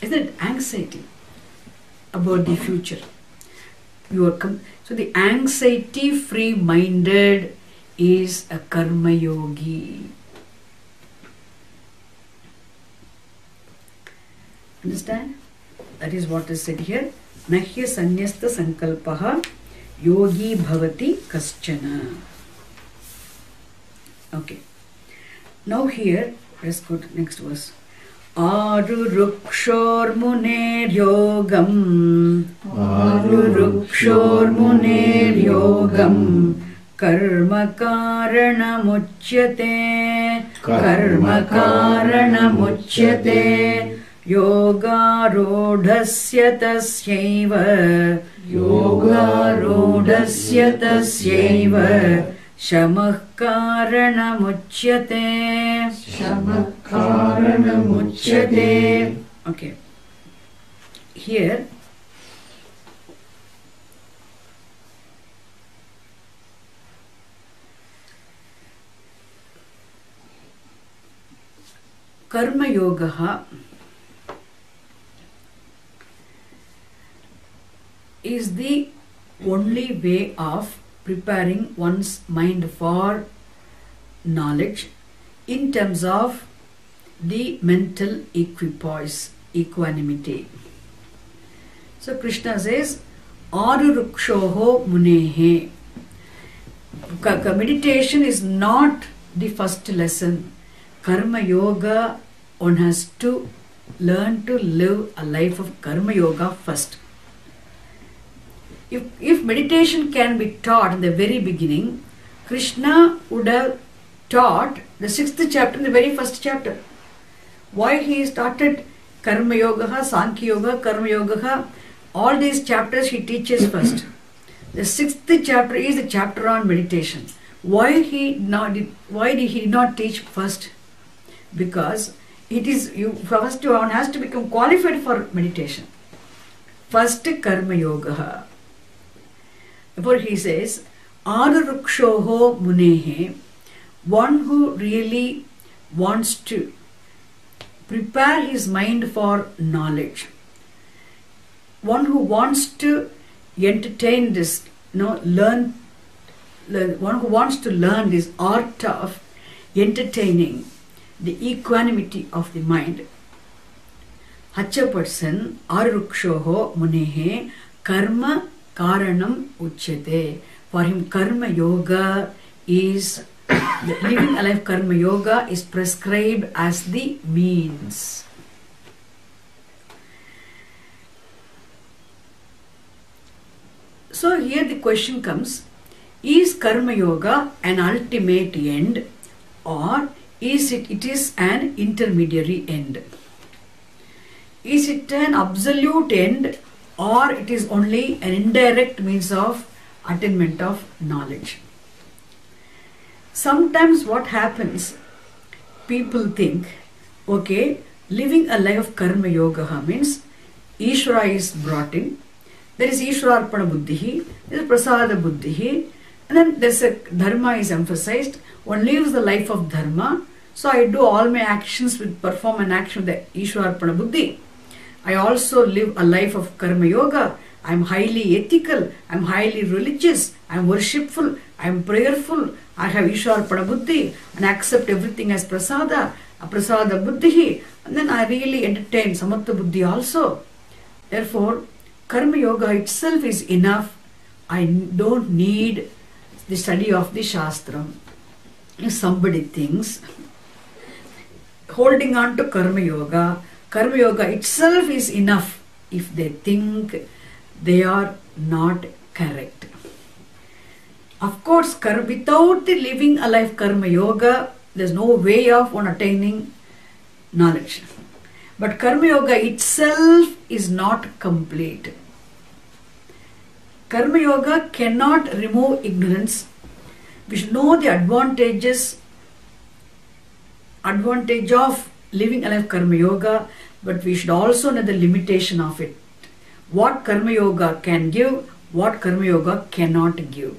isn't it anxiety about the future? You are com- so the anxiety free minded is a karma yogi. Understand? That is what is said here. Nahya sanyasta sankalpaha yogi bhavati kaschana. Okay. Now here, let's go to next verse. आरुरुक्षोर्मुनेर्योगम् आरुरुक्षोर्मुनेर्योगम् कर्मकारणमुच्यते कर्मकारणमुच्यते योगारूढस्य तस्यैव योगारूढस्य तस्यैव शमः कारणमुच्यते शमः कारणमुच्यते Okay. Here, Karma is the only way of preparing one's mind for knowledge in terms of the mental equipoise, equanimity. So Krishna says, Arurukshoho munehe. Meditation is not the first lesson. Karma yoga, one has to learn to live a life of karma yoga first. If, if meditation can be taught in the very beginning, Krishna would have taught the sixth chapter in the very first chapter. Why he started Karma Yoga, Sankhya Yoga, Karma Yoga, all these chapters he teaches first. The sixth chapter is the chapter on meditation. Why he not why did he not teach first? Because it is you first one has to become qualified for meditation. First Karma Yoga. Therefore he says, Arurukshoho Munehe, one who really wants to prepare his mind for knowledge. One who wants to entertain this, you know, learn le- one who wants to learn this art of entertaining the equanimity of the mind, such a person arurukshoho munehe karma karanam uchyate. For him, karma yoga is living a life karma yoga is prescribed as the means. So here the question comes is karma yoga an ultimate end or is it it is an intermediary end is it an absolute end or it is only an indirect means of attainment of knowledge. Sometimes what happens people think okay living a life of karma yoga means ishvara is brought in there is ishvararpana buddhi there is prasada buddhi and then there's a dharma is emphasized one lives the life of dharma so i do all my actions with perform an action with the ishvararpana buddhi i also live a life of karma yoga. I'm highly ethical. I'm highly religious. I'm worshipful. I'm prayerful. I have ishvararpana buddhi and accept everything as prasada. A prasada buddhi. And then i really entertain samatva buddhi also. Therefore karma yoga itself is enough. I don't need the study of the shastra if somebody thinks holding on to karma yoga karma yoga itself is enough if they think they are not correct. Of course without the living a life karma yoga there's no way of one attaining knowledge. But karma yoga itself is not complete. Karma yoga cannot remove ignorance. We should know the advantages advantage of living a life karma yoga but we should also know the limitation of it. What karma yoga can give what karma yoga cannot give.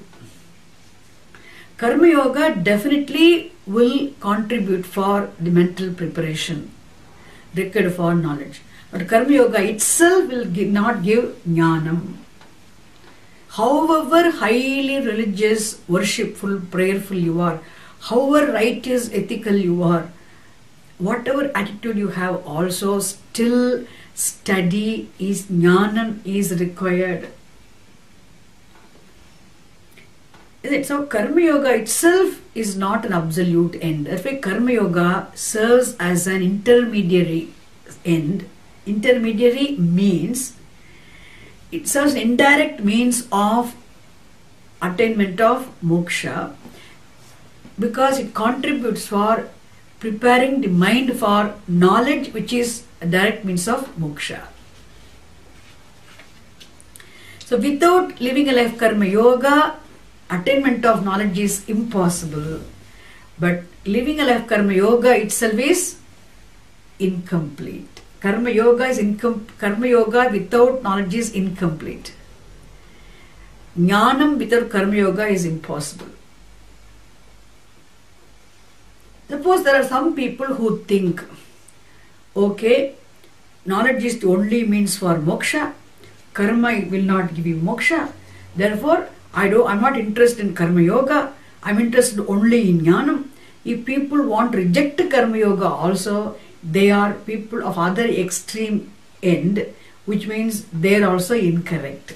Karma yoga definitely will contribute for the mental preparation required for knowledge. But karma yoga itself will gi- not give jnanam. However highly religious, worshipful, prayerful you are, however righteous, ethical you are, whatever attitude you have, also still study is jnanam is required. Is it? So karma yoga itself is not an absolute end. Therefore, karma yoga serves as an intermediary end. Intermediary means it serves an indirect means of attainment of moksha because it contributes for preparing the mind for knowledge which is a direct means of moksha so without living a life karma yoga attainment of knowledge is impossible but living a life karma yoga itself is incomplete Karma yoga is incom- karma yoga without knowledge is incomplete. Jnanam without karma yoga is impossible. Suppose there are some people who think, okay, knowledge is the only means for moksha, karma will not give you moksha. Therefore, I do I'm not interested in karma yoga, I'm interested only in jnanam. If people want to reject karma yoga also, they are people of other extreme end which means they are also incorrect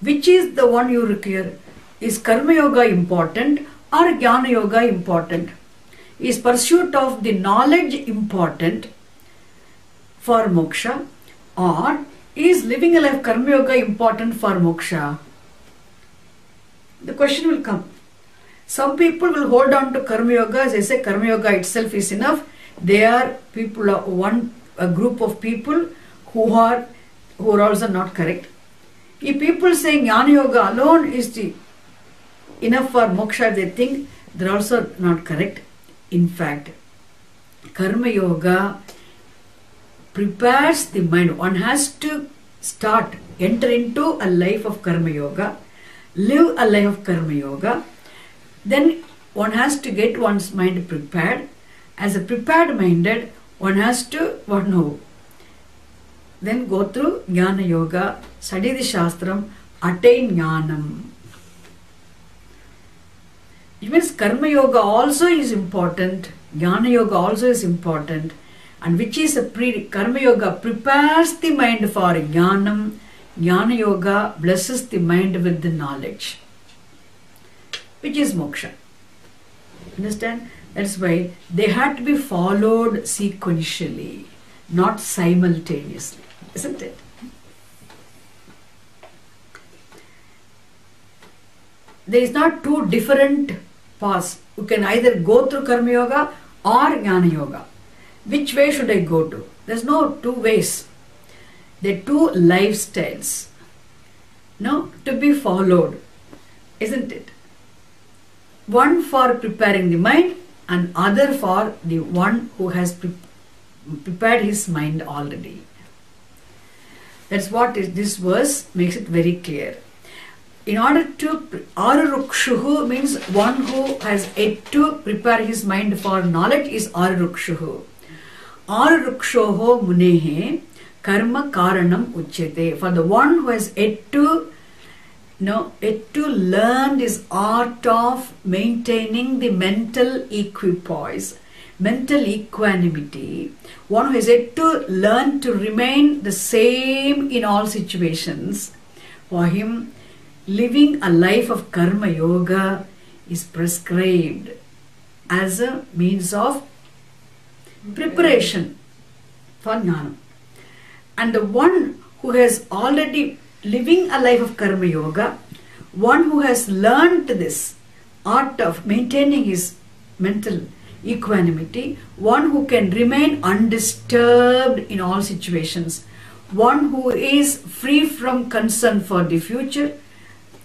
which is the one you require is karma yoga important or jnana yoga important is pursuit of the knowledge important for moksha or is living a life karma yoga important for moksha? The question will come. Some people will hold on to karma yoga as i say karma yoga itself is enough. They are people of one a group of people who are who are also not correct. If people say jnana yoga alone is the enough for moksha they think they're also not correct in fact karma yoga prepares the mind one has to start enter into a life of karma yoga live a life of karma yoga then one has to get one's mind prepared as a prepared minded, one has to what know. Then go through Jnana Yoga, study the Shastram, attain Jnanam. It means Karma Yoga also is important, Jnana Yoga also is important, and which is a pre Karma Yoga prepares the mind for Jnanam, Jnana Yoga blesses the mind with the knowledge, which is moksha. Understand? That's why they had to be followed sequentially, not simultaneously, isn't it? There is not two different paths. You can either go through Karma Yoga or Jnana Yoga. Which way should I go to? There's no two ways. There are two lifestyles. No, to be followed, isn't it? One for preparing the mind and other for the one who has pre- prepared his mind already. That's what is, this verse makes it very clear. In order to arurukshuhu means one who has yet to prepare his mind for knowledge is arurukshuhu. Arurukshoho munehe karma karanam uchyate. For the one who has yet to know, yet to learn this art of maintaining the mental equipoise, mental equanimity, one who has yet to learn to remain the same in all situations, for him living a life of karma yoga is prescribed as a means of preparation for jnana. And the one who has already living a life of karma yoga, one who has learned this art of maintaining his mental equanimity, one who can remain undisturbed in all situations, one who is free from concern for the future,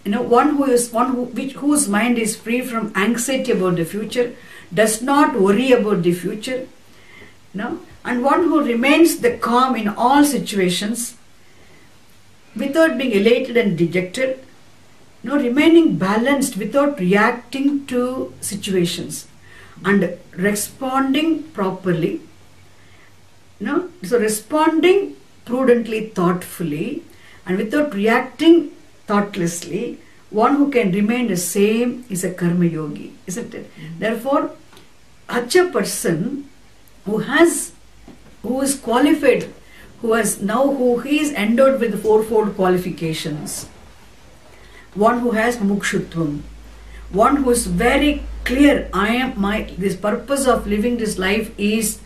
you know, one who is one who which whose mind is free from anxiety about the future, does not worry about the future, you know, and one who remains the calm in all situations without being elated and dejected, you know, remaining balanced without reacting to situations and responding properly. You know, so responding prudently, thoughtfully, and without reacting thoughtlessly, one who can remain the same is a karma yogi, isn't it? Hmm. Therefore, such a person who has, who is qualified, who has now, who he is endowed with fourfold qualifications, one who has mumukshutvam, one who is very clear, I am my, this purpose of living this life is,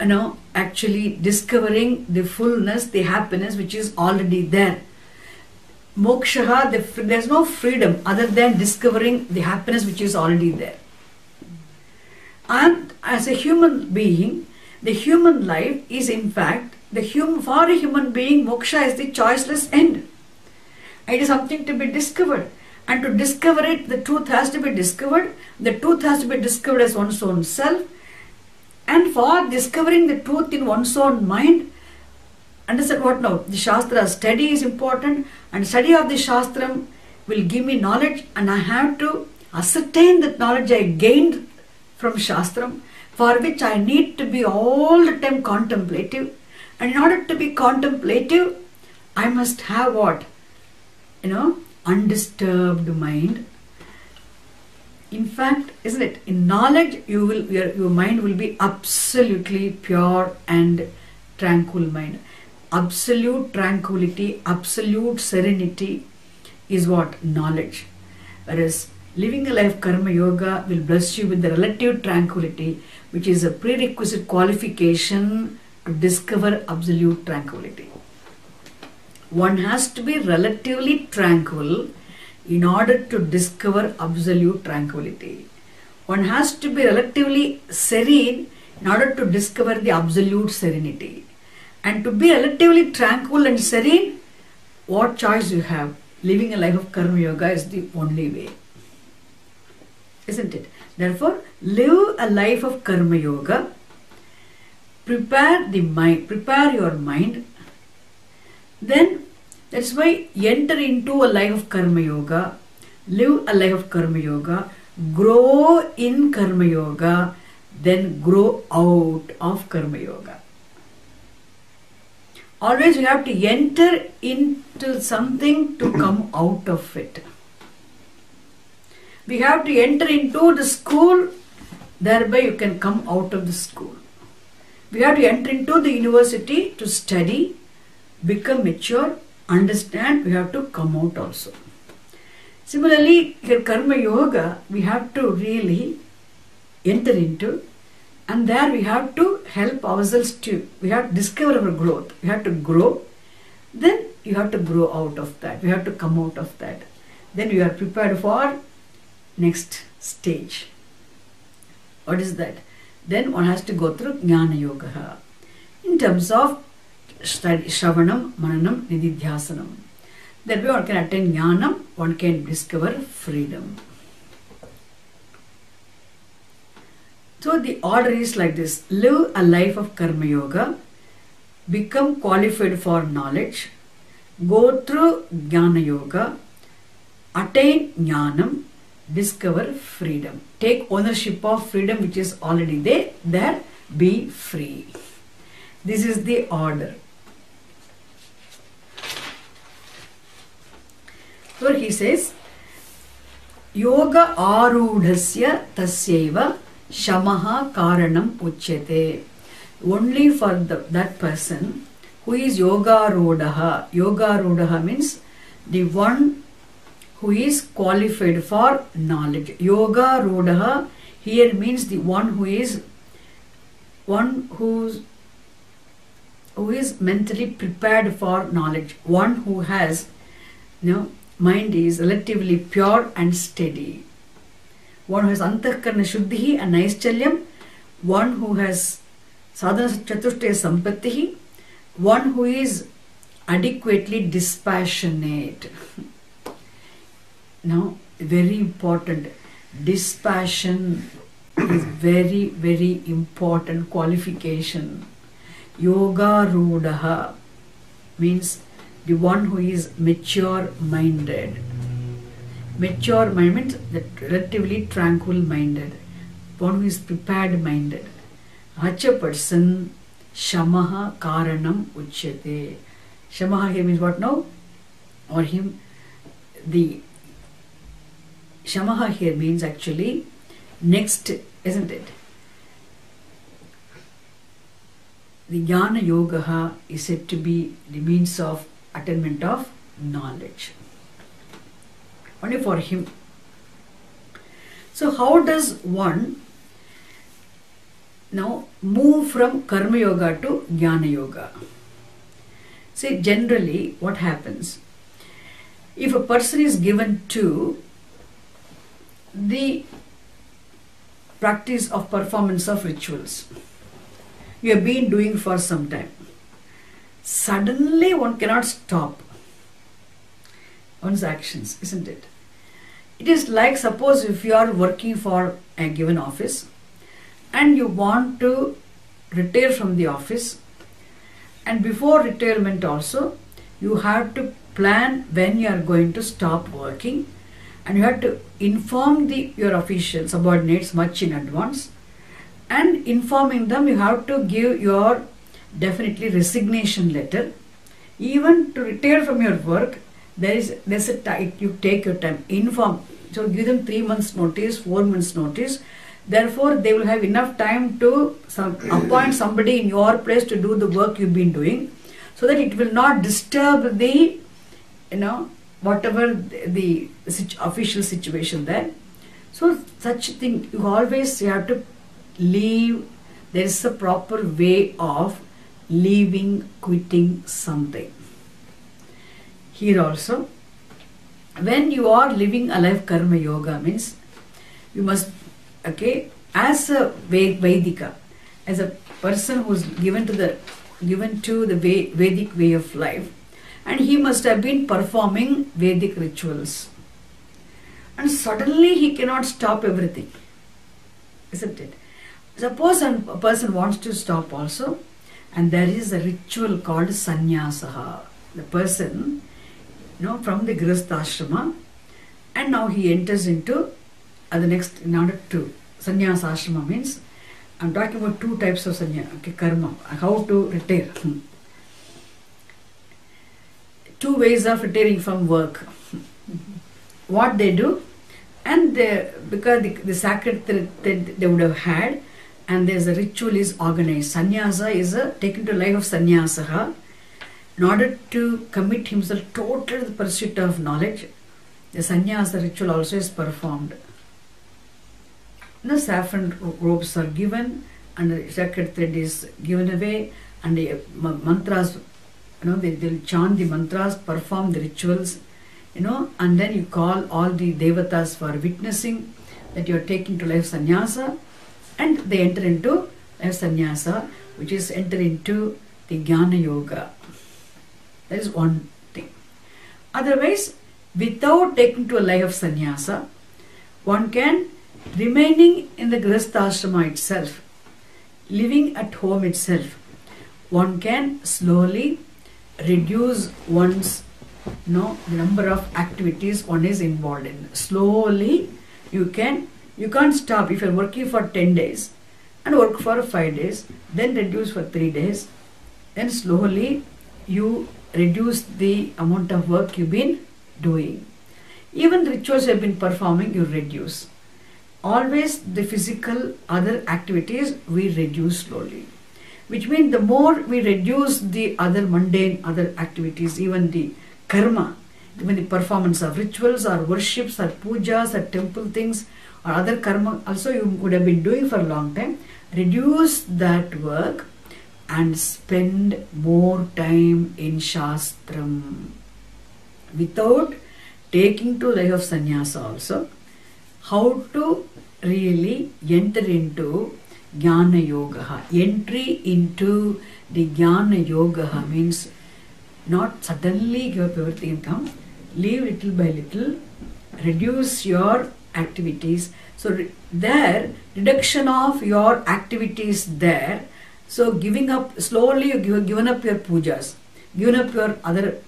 you know, actually discovering the fullness, the happiness which is already there moksha, the, there's no freedom other than discovering the happiness which is already there. And as a human being, the human life is in fact, the human, for a human being, moksha is the choiceless end. It is something to be discovered. And to discover it, the truth has to be discovered. The truth has to be discovered as one's own self. And for discovering the truth in one's own mind, understand what now? The Shastra study is important and study of the Shastram will give me knowledge and I have to ascertain that knowledge I gained from Shastram for which I need to be all the time contemplative and in order to be contemplative I must have what? You know, undisturbed mind. In fact, isn't it? In knowledge, you will your, your mind will be absolutely pure and tranquil mind absolute tranquility, absolute serenity is what? Knowledge. Whereas living a life karma yoga will bless you with the relative tranquility, which is a prerequisite qualification to discover absolute tranquility. One has to be relatively tranquil in order to discover absolute tranquility. One has to be relatively serene in order to discover the absolute serenity. And to be relatively tranquil and serene, what choice you have? Living a life of karma yoga is the only way. Isn't it? Therefore, live a life of karma yoga. Prepare the mind, prepare your mind. Then that's why enter into a life of karma yoga, live a life of karma yoga, grow in karma yoga, then grow out of karma yoga always you have to enter into something to come out of it We have to enter into the school, thereby you can come out of the school. We have to enter into the university to study, become mature, understand, we have to come out also. Similarly, here Karma Yoga, we have to really enter into and there we have to help ourselves to, we have to discover our growth. We have to grow. Then you have to grow out of that. We have to come out of that. Then you are prepared for next stage. What is that? Then one has to go through Jnana Yoga in terms of study, Shravanam, Mananam, Nididhyasanam. That way one can attain Jnanam, one can discover freedom. So the order is like this live a life of Karma Yoga, become qualified for knowledge, go through Jnana Yoga, attain Jnanam, discover freedom. Take ownership of freedom which is already there, there be free. This is the order. So he says, Yoga arudhasya tasyaiva shamaha karanam uchyate. Only for the, that person who is yoga rodaha. Yoga rodaha means the one who is qualified for knowledge. Yoga rodaha here means the one who is one who's who is mentally prepared for knowledge. One who has you know mind is relatively pure and steady. One who has antahkarna shuddhi and naischalya, one who has sadhana chatushtaya sampatti, one who is adequately dispassionate. Now, very important. Dispassion is very, very important qualification. Yoga rudaha means the one who is mature minded. Mature mind means that relatively tranquil minded. One who is prepared minded. Such a person, shamaha karanam uchyate. Shamaha here means what now? Or him, the shamaha here means actually next, isn't it? The jnana yoga is said to be the means of attainment of knowledge. Only for him. So, how does one now move from karma yoga to jnana yoga? See, generally, what happens if a person is given to the practice of performance of rituals, you have been doing for some time suddenly one cannot stop one's actions, isn't it? It is like suppose if you are working for a given office and you want to retire from the office and before retirement also you have to plan when you are going to stop working and you have to inform the your official subordinates much in advance. And informing them you have to give your definitely resignation letter. Even to retire from your work there is there's a time you take your time inform. So give them three months notice four months notice. Therefore they will have enough time to some, appoint somebody in your place to do the work you've been doing so that it will not disturb the you know whatever the, the official situation there. So such thing you always you have to leave there is a proper way of leaving quitting something here also when you are living a life karma yoga means you must okay as a Ve- vedika as a person who's given to the given to the vedic way of life and he must have been performing vedic rituals. And suddenly he cannot stop everything isn't it? Suppose a person wants to stop also and there is a ritual called sannyasaha the person know from the grihastha and now he enters into uh, the next in order to sannyasa ashrama means i'm talking about two types of sannyasa okay, karma how to retire. Hmm. two ways of retiring from work. What they do and they, because the, the sacred thread thread they would have had, and there's a ritual is organized. Sannyasa is a taken to life of sannyasa in order to commit himself totally to the pursuit of knowledge. The sannyasa ritual also is performed. The saffron robes are given, and the sacred thread is given away, and the mantras, you know, they, they'll chant the mantras, perform the rituals, you know, and then you call all the devatas for witnessing that you are taking to life sannyasa, and they enter into life sannyasa, which is enter into the jnana yoga. That is one thing. Otherwise, without taking to a life of sannyasa, one can remaining in the grihastha itself, living at home itself, one can slowly reduce one's you know, number of activities one is involved in. Slowly, you can you can't stop if you're working for 10 days and work for 5 days, then reduce for 3 days, then slowly you reduce the amount of work you've been doing. Even rituals you've been performing, you reduce. Always the physical other activities we reduce slowly. Which means the more we reduce the other mundane other activities, even the karma, even the performance of rituals or worships or pujas or temple things or other karma also you would have been doing for a long time, reduce that work and spend more time in Shastram without taking to life of sannyasa also. How to really enter into Jnana Yoga. Entry into the Jnana Yoga means not suddenly give up everything and come, leave little by little, reduce your activities. So re- there, reduction of your activities there. So giving up slowly, you give given up your pujas, given up your other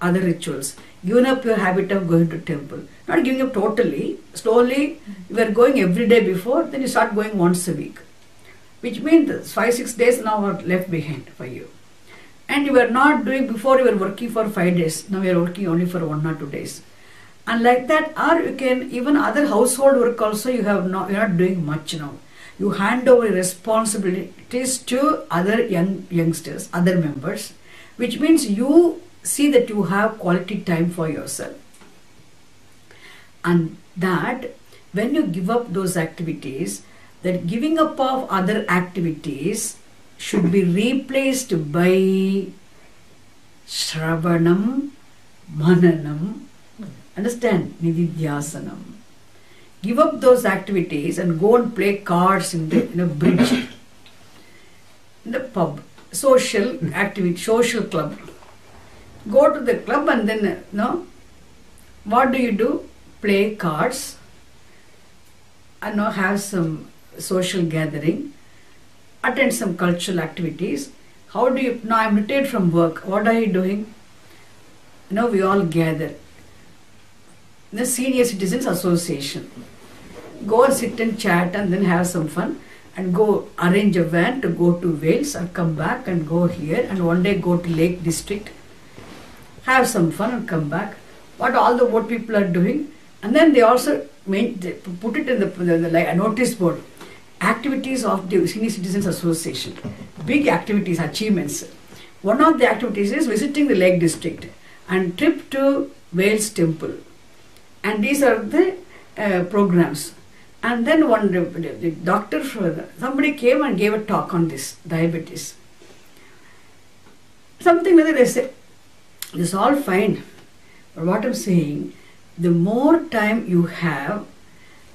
other rituals, given up your habit of going to temple. Not giving up totally. Slowly, hmm. you were going every day before, then you start going once a week, which means five six days now are left behind for you. And you were not doing before you were working for five days. Now you are working only for one or two days. And like that, or you can even other household work also you have not you're not doing much now. You hand over responsibilities to other young youngsters, other members, which means you see that you have quality time for yourself. And that when you give up those activities, that giving up of other activities should be replaced by Shravanam, Mananam, understand, Nididhyasanam. Give up those activities and go and play cards in the in a bridge, in the pub, social activity, social club. Go to the club and then, you know, what do you do? Play cards and now have some social gathering, attend some cultural activities. How do you now I'm retired from work. What are you doing? You know, we all gather. The Senior Citizens Association. Go and sit and chat and then have some fun and go arrange a van to go to Wales and come back and go here and one day go to Lake District. Have some fun and come back. What all the what people are doing and then they also they put it in the, the, the like a notice board activities of the Senior Citizens Association, big activities, achievements. One of the activities is visiting the Lake District and trip to Wales Temple. And these are the uh, programs. And then one the, the doctor, somebody came and gave a talk on this diabetes. Something like that. They say, this is all fine. But what I'm saying, the more time you have,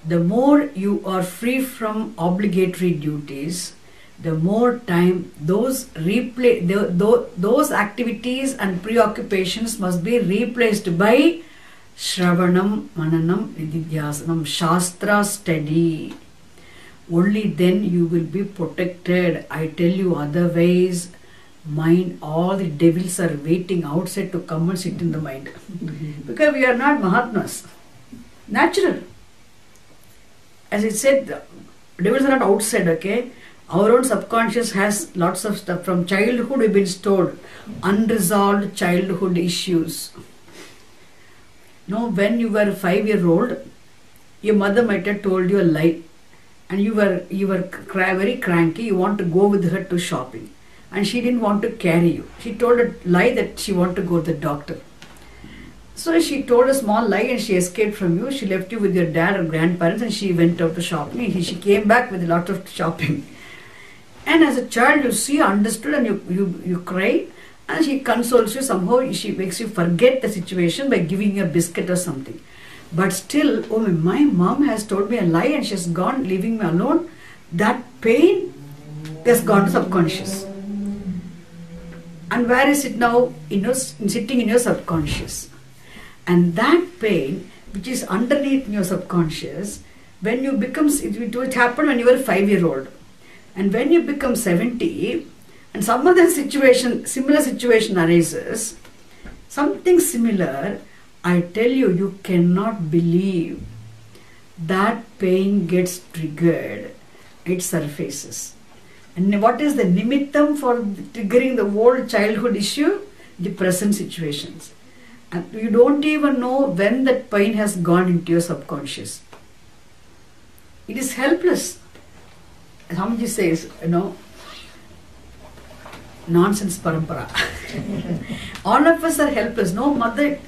the more you are free from obligatory duties, the more time those replay tho- those activities and preoccupations must be replaced by Shravanam, Mananam, Nididhyasanam, Shastra study. Only then you will be protected. I tell you, otherwise, mind, all the devils are waiting outside to come and sit in the mind. Mm-hmm. because we are not Mahatmas. Natural. As I said, the devils are not outside, okay? Our own subconscious has lots of stuff. From childhood, we've been stored unresolved childhood issues. Know, when you were five year old, your mother might have told you a lie. And you were you were cry, very cranky. You want to go with her to shopping. And she didn't want to carry you. She told a lie that she wanted to go to the doctor. So she told a small lie and she escaped from you. She left you with your dad or grandparents and she went out to shopping. She came back with a lot of shopping. And as a child you see understood and you you, you cry and she consoles you somehow she makes you forget the situation by giving you a biscuit or something but still, oh my, mom has told me a lie and she's gone, leaving me alone. That pain has gone to subconscious. And where is it now? In your, sitting in your subconscious. And that pain, which is underneath your subconscious, when you become, it, it happened when you were five year old. And when you become 70, and some other situation, similar situation arises, something similar, I tell you, you cannot believe that pain gets triggered, it surfaces. And what is the nimittam for triggering the old childhood issue? The present situations. And you don't even know when that pain has gone into your subconscious. It is helpless. Swamiji says, you know, nonsense parampara. All of us are helpless. No mother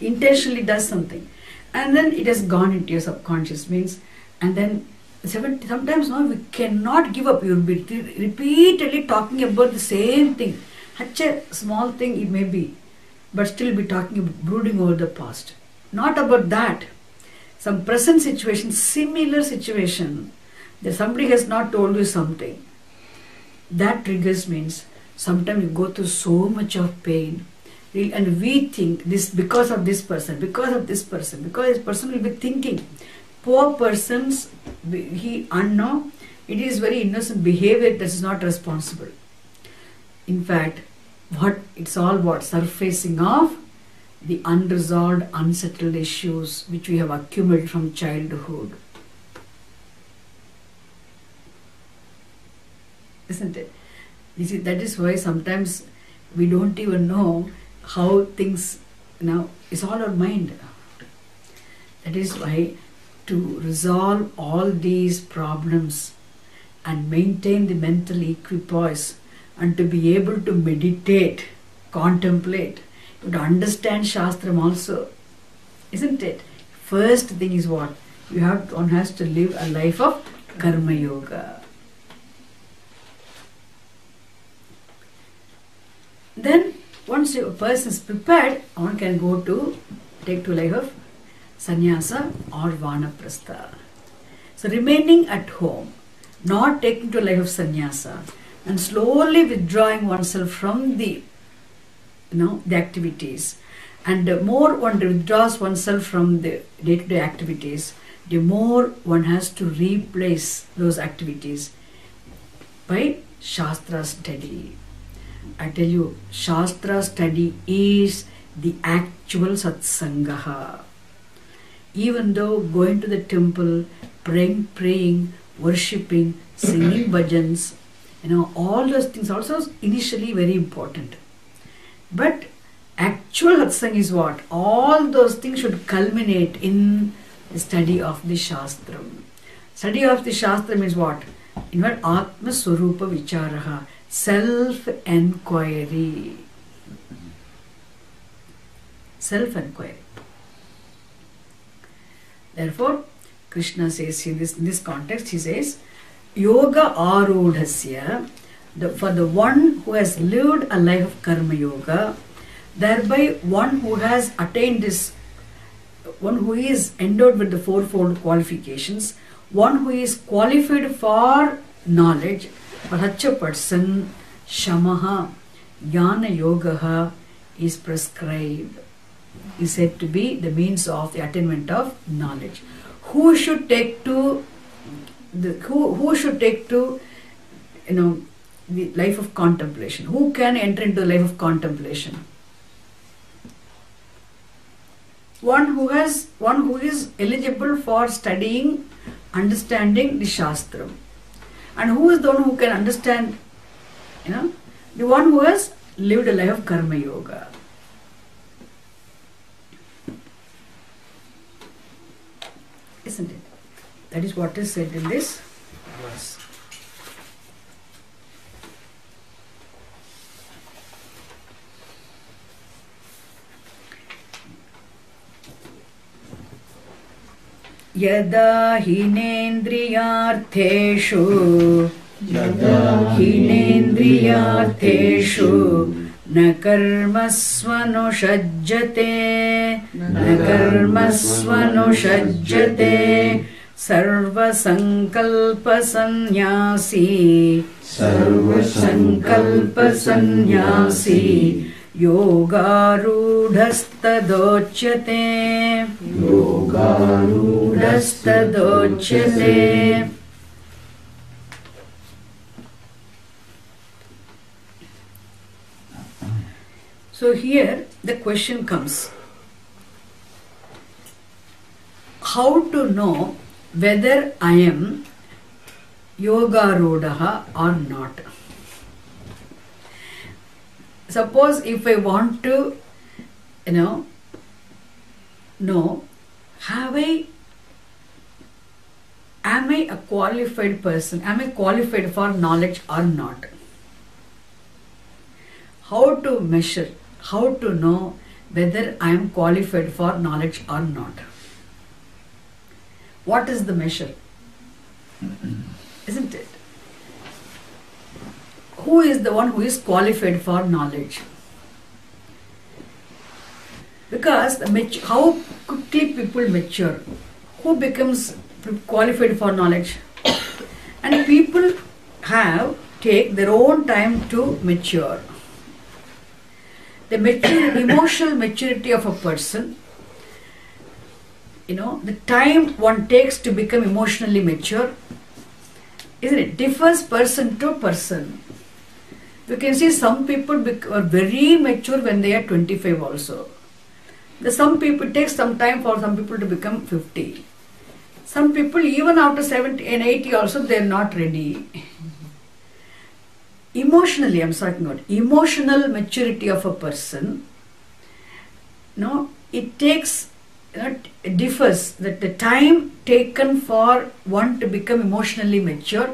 intentionally does something. And then it has gone into your subconscious means, and then sometimes no, we cannot give up. You'll be repeatedly talking about the same thing. Such a small thing it may be, but still be talking, brooding over the past. Not about that. Some present situation, similar situation, that somebody has not told you something. That triggers means sometimes you go through so much of pain. And we think this because of this person because of this person because this person will be thinking. Poor persons he unknown. It is very innocent behavior that is not responsible. In fact what it's all what surfacing of the unresolved unsettled issues which we have accumulated from childhood. Isn't it you see that is why sometimes we don't even know how things now, it's all our mind. That is why to resolve all these problems and maintain the mental equipoise and to be able to meditate contemplate to understand shastram also isn't it? First thing is what? You have one has to live a life of karma yoga then once a person is prepared, one can go to take to life of sannyasa or vanaprastha. So remaining at home, not taking to life of sannyasa, and slowly withdrawing oneself from the you know the activities, and the more one withdraws oneself from the day-to-day activities, the more one has to replace those activities by shastra study I tell you, Shastra study is the actual satsangaha. Even though going to the temple, praying, praying, worshipping, singing *clears throat* bhajans, you know, all those things also initially very important. But actual satsang is what? All those things should culminate in the study of the Shastram. Study of the Shastra means what? In what? Atma Swarupa Vicharaha self enquiry. Self enquiry. Therefore, Krishna says in this, in this context, he says, Yoga arudhasya, the, for the one who has lived a life of karma yoga, thereby one who has attained this, one who is endowed with the fourfold qualifications, one who is qualified for knowledge, such a person, Shamaha, Jnana Yoga is prescribed, is said to be the means of the attainment of knowledge. Who should take to the, who, who should take to you know the life of contemplation? Who can enter into the life of contemplation? One who has one who is eligible for studying, understanding the Shastram and who is the one who can understand, you know, the one who has lived a life of karma yoga. Isn't it? That is what is said in this verse. यदा हिनेन्द्रियार्थेषु यदा हिनेन्द्रियार्थेषु न कर्मस्वनुषज्जते न कर्मस्वनुषज्जते सर्वसङ्कल्पसन्न्यासी सर्वसङ्कल्पसन्न्यासी योगारूढस्तदोच्यते योगारूढस्तदोच्यते So here the question comes how to know whether I am yoga rodaha or not. Suppose if I want to, you know, know, have I, am I a qualified person? Am I qualified for knowledge or not? How to measure, how to know whether I am qualified for knowledge or not? What is the measure? *clears throat* Isn't it? Who is the one who is qualified for knowledge? Because how quickly people mature, who becomes qualified for knowledge? And people have take their own time to mature. The mature, emotional maturity of a person you know the time one takes to become emotionally mature isn't it differs person to person you can see some people are very mature when they are 25 also. Some people it takes some time for some people to become 50 some people even after 70 and 80 also they are not ready. Emotionally i'm talking about emotional maturity of a person. No it takes it differs that the time taken for one to become emotionally mature,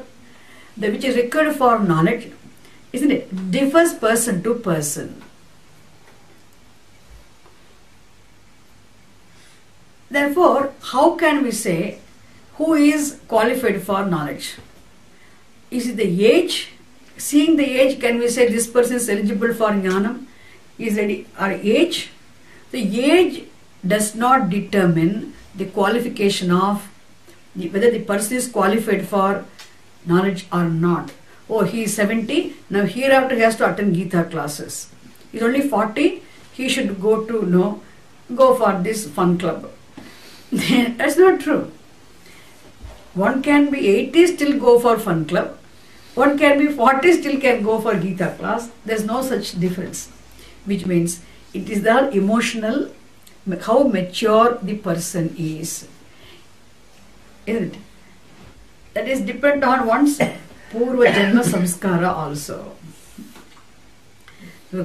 the which is required for knowledge, isn't it? Differs person to person. Therefore, how can we say who is qualified for knowledge? Is it the age? Seeing the age, can we say this person is eligible for jnanam? Is it our age? The age does not determine the qualification of the, whether the person is qualified for knowledge or not. Oh, he is 70, now hereafter he has to attend Gita classes. He is only 40, he should go to no, go for this fun club. *laughs* That's not true. One can be 80, still go for fun club. One can be 40, still can go for Gita class. There's no such difference. Which means it is the emotional how mature the person is. Isn't it? That is depend on one's पूर्व जन्म संस्कार आलो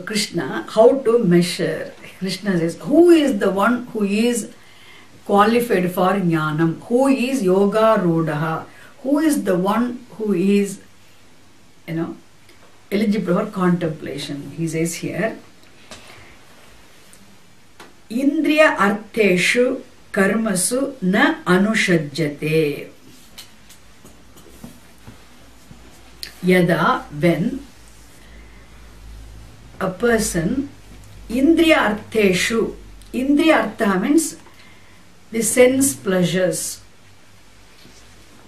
Krishna how to measure Krishna who is the is qualified for ज्ञानम who is yoga who is the is eligible for contemplation he says here इंद्रिय अर्थेशु कर्मसु न अनुषज्यते Yada, when a person Indriya Artheshu, Indriya Artha means the sense pleasures,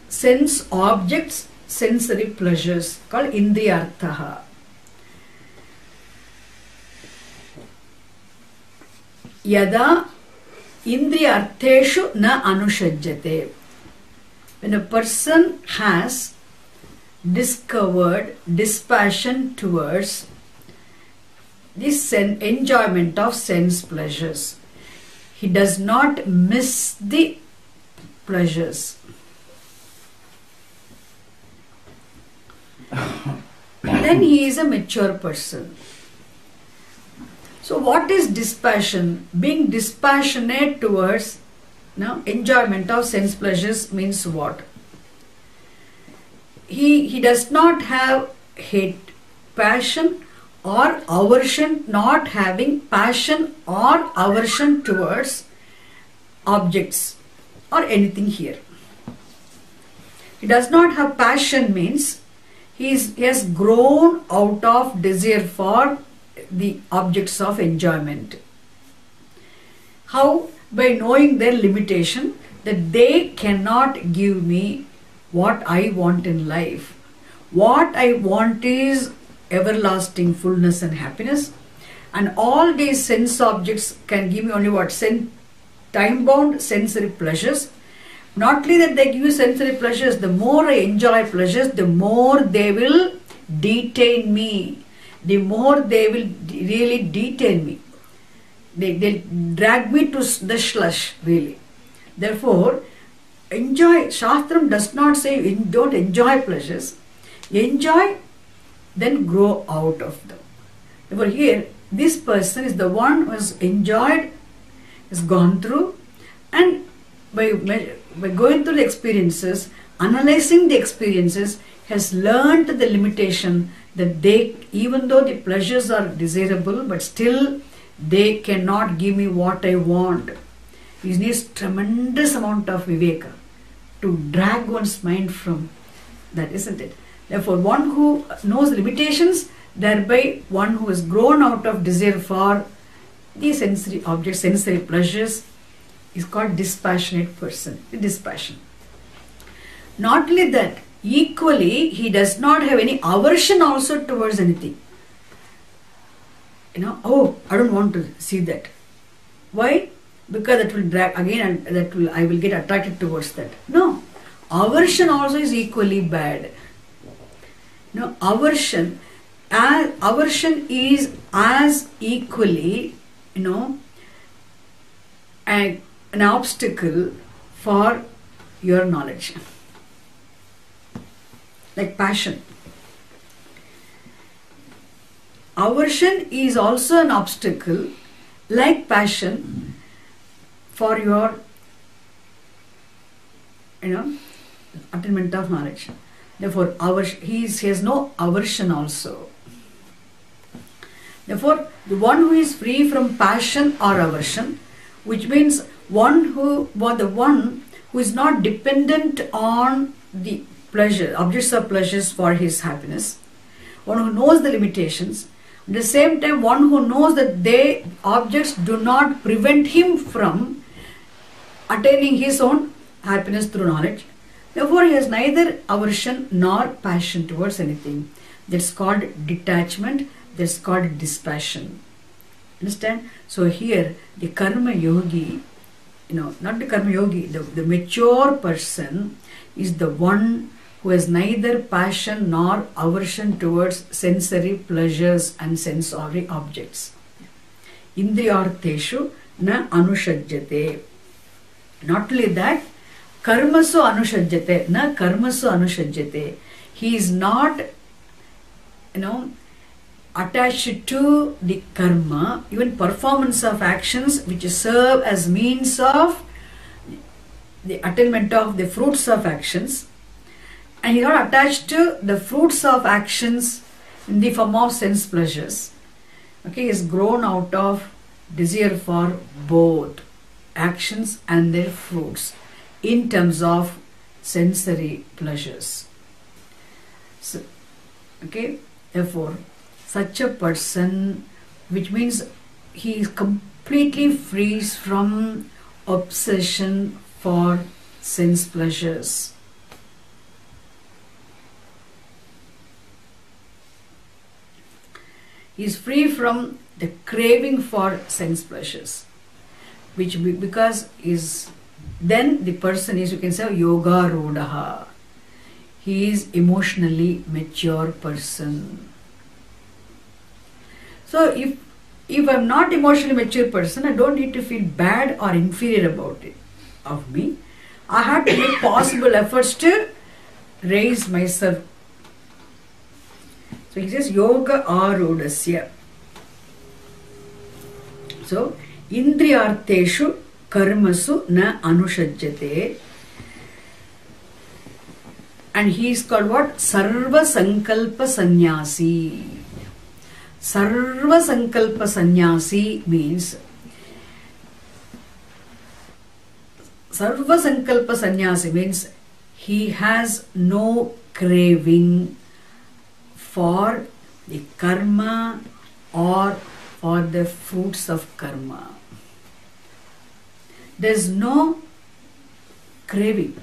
sense objects, sensory pleasures called Indriya Artha. यदा इंद्रिया अर्थेशु न अनुषज्यते when a person has discovered dispassion towards this sen- enjoyment of sense pleasures he does not miss the pleasures *coughs* then he is a mature person so, what is dispassion? Being dispassionate towards Now, enjoyment of sense pleasures means what? He, he does not have hate, passion or aversion, not having passion or aversion towards objects or anything here. He does not have passion means he, is, he has grown out of desire for the objects of enjoyment. How? By knowing their limitation that they cannot give me what I want in life. What I want is everlasting fullness and happiness, and all these sense objects can give me only what? Sen- time bound sensory pleasures. Not only that they give you sensory pleasures, the more I enjoy pleasures, the more they will detain me, the more they will really detain me. They, they drag me to the slush, really. Therefore, enjoy. Shastram does not say don't enjoy pleasures. Enjoy, then grow out of them. Therefore, here, this person is the one who has enjoyed, has gone through, and by, by going through the experiences, analyzing the experiences, has learned the limitation that they, even though the pleasures are desirable, but still they cannot give me what I want. It needs tremendous amount of viveka to drag one's mind from that, isn't it? Therefore, one who knows limitations, thereby one who has grown out of desire for the sensory objects, sensory pleasures, is called dispassionate person. Dispassion. Not only that, equally he does not have any aversion also towards anything. You know, oh, I don't want to see that. Why? Because that will drag again, and that will I will get attracted towards that. No, aversion also is equally bad. No, aversion, as, aversion is as equally, you know, an, an obstacle for your knowledge. Like passion. Aversion is also an obstacle, like passion, for your, you know, attainment of knowledge. Therefore, aversion, he, is, he has no aversion also. Therefore, the one who is free from passion or aversion, which means one who, well, the one who is not dependent on the pleasure, objects of pleasures for his happiness, one who knows the limitations, at the same time, one who knows that they objects do not prevent him from attaining his own happiness through knowledge. Therefore, he has neither aversion nor passion towards anything. That's called detachment, that's called dispassion. Understand? So, here the karma yogi, you know, not the karma yogi, the, the mature person is the one who has neither passion nor aversion towards sensory pleasures and sensory objects. Indriyartheshu na anushajyate. Not only that, karmasu anushajyate, na karmasu anushajyate. He is not, you know, attached to the karma, even performance of actions which serve as means of the attainment of the fruits of actions and he is not attached to the fruits of actions in the form of sense pleasures. Okay, he has grown out of desire for both actions and their fruits in terms of sensory pleasures. So, okay, therefore, such a person, which means he is completely free from obsession for sense pleasures. He is free from the craving for sense pleasures, which be- because is then the person is you can say yoga rodaha. He is emotionally mature person. So if if I'm not emotionally mature person, I don't need to feel bad or inferior about it of me. I have to make possible efforts to raise myself. So he says yoga arudhasya. So इंद्रियार्थेशु कर्मसु न अनुषज्यते and he is called what सर्व संकल्प सन्यासी सर्व संकल्प सन्यासी means सर्व संकल्प सन्यासी means he has no craving for the कर्म और for the fruits of karma there is no craving.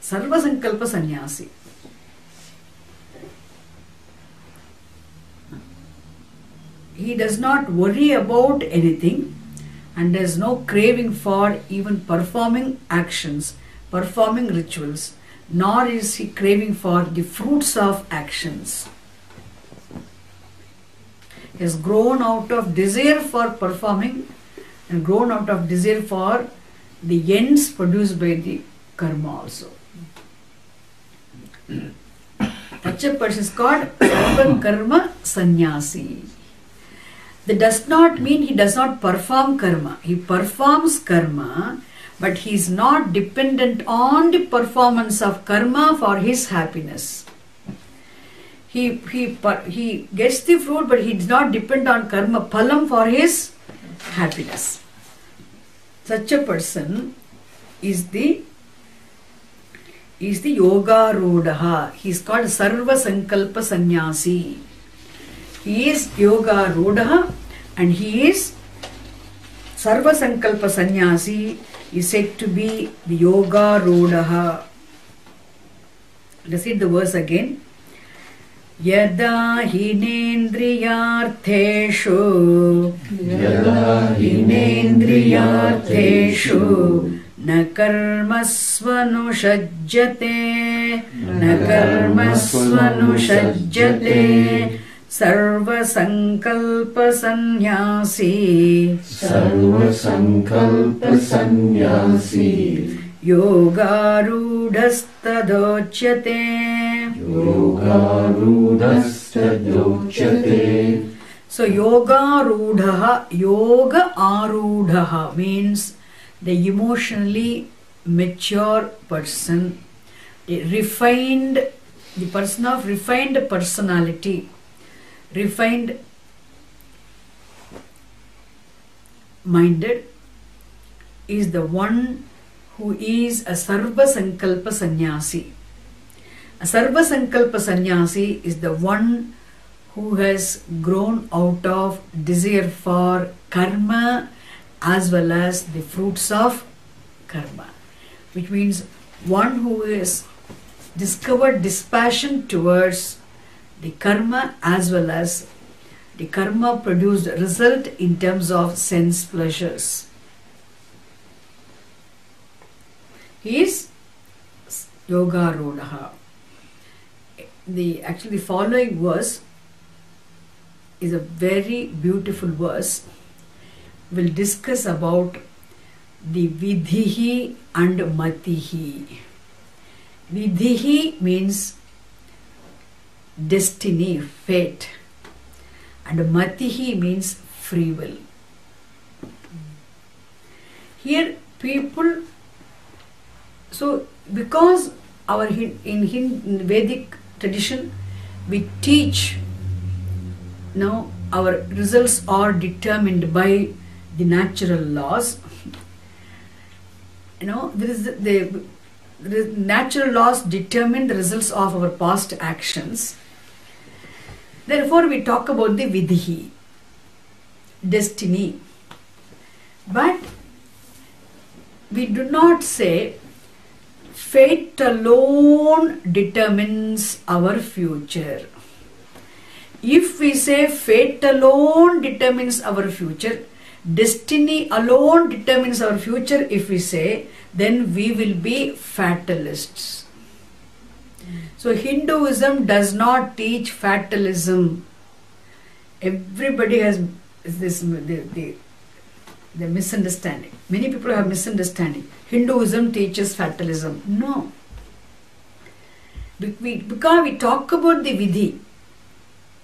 Sarva sankalpa he does not worry about anything and there is no craving for even performing actions performing rituals nor is he craving for the fruits of actions. He has grown out of desire for performing and grown out of desire for the ends produced by the karma also. Such a person is called Karma Sannyasi. That does not mean he does not perform karma. He performs karma, but he is not dependent on the performance of karma for his happiness. He, he, he gets the fruit, but he does not depend on karma phalam for his happiness. Such a person is the is the yoga rudaha. He is called Sarva Sankalpa Sannyasi. He is yoga rudaha and he is Sarva Sankalpa Sannyasi is said to be the yoga rudaha. Let's read the verse again. यदा हिनेन्द्रियार्थेषु यदा हिनेन्द्रियार्थेषु न कर्मस्वनुषज्यते न सर्वसङ्कल्पसन्न्यासी। सर्वसङ्कल्पसन्न्यासी योगारूढस्तदोच्यते। योगारूढस्तदोच्यते। So योगारूढः योग आरूढः means the emotionally mature person refined the person of refined personality refined minded is the one who is a sarva sankalpa. A sarva sankalpa is the one who has grown out of desire for karma as well as the fruits of karma, which means one who has discovered dispassion towards the karma as well as the karma produced result in terms of sense pleasures. He is yoga rodaha. The actually following verse is a very beautiful verse. We'll discuss about the vidhihi and matihi. Vidhihi means destiny, fate, and matihi means free will. Here, people, so because our in Hin- Vedic tradition, we teach now our results are determined by the natural laws. You know there is the, the, the natural laws determine the results of our past actions. Therefore we talk about the vidhi destiny. But we do not say fate alone determines our future if we say fate alone determines our future, destiny alone determines our future, if we say, then we will be fatalists. So, Hinduism does not teach fatalism. Everybody has this the, the misunderstanding. Many people have misunderstanding. Hinduism teaches fatalism. No. Because we talk about the vidhi,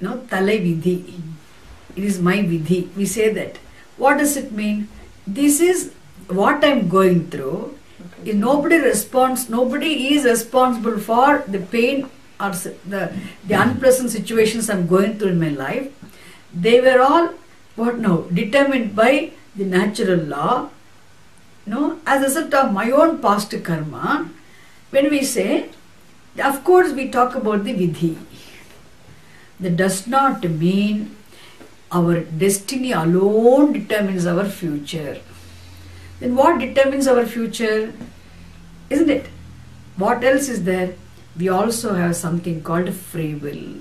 no talai vidhi it is my vidhi we say that what does it mean this is what I'm going through, if nobody responds, nobody is responsible for the pain or the, the unpleasant situations I'm going through in my life. They were all, what now, determined by the natural law, no, as a result of my own past karma. When we say, of course, we talk about the vidhi. That does not mean our destiny alone determines our future. Then what determines our future? Isn't it? What else is there? We also have something called free will.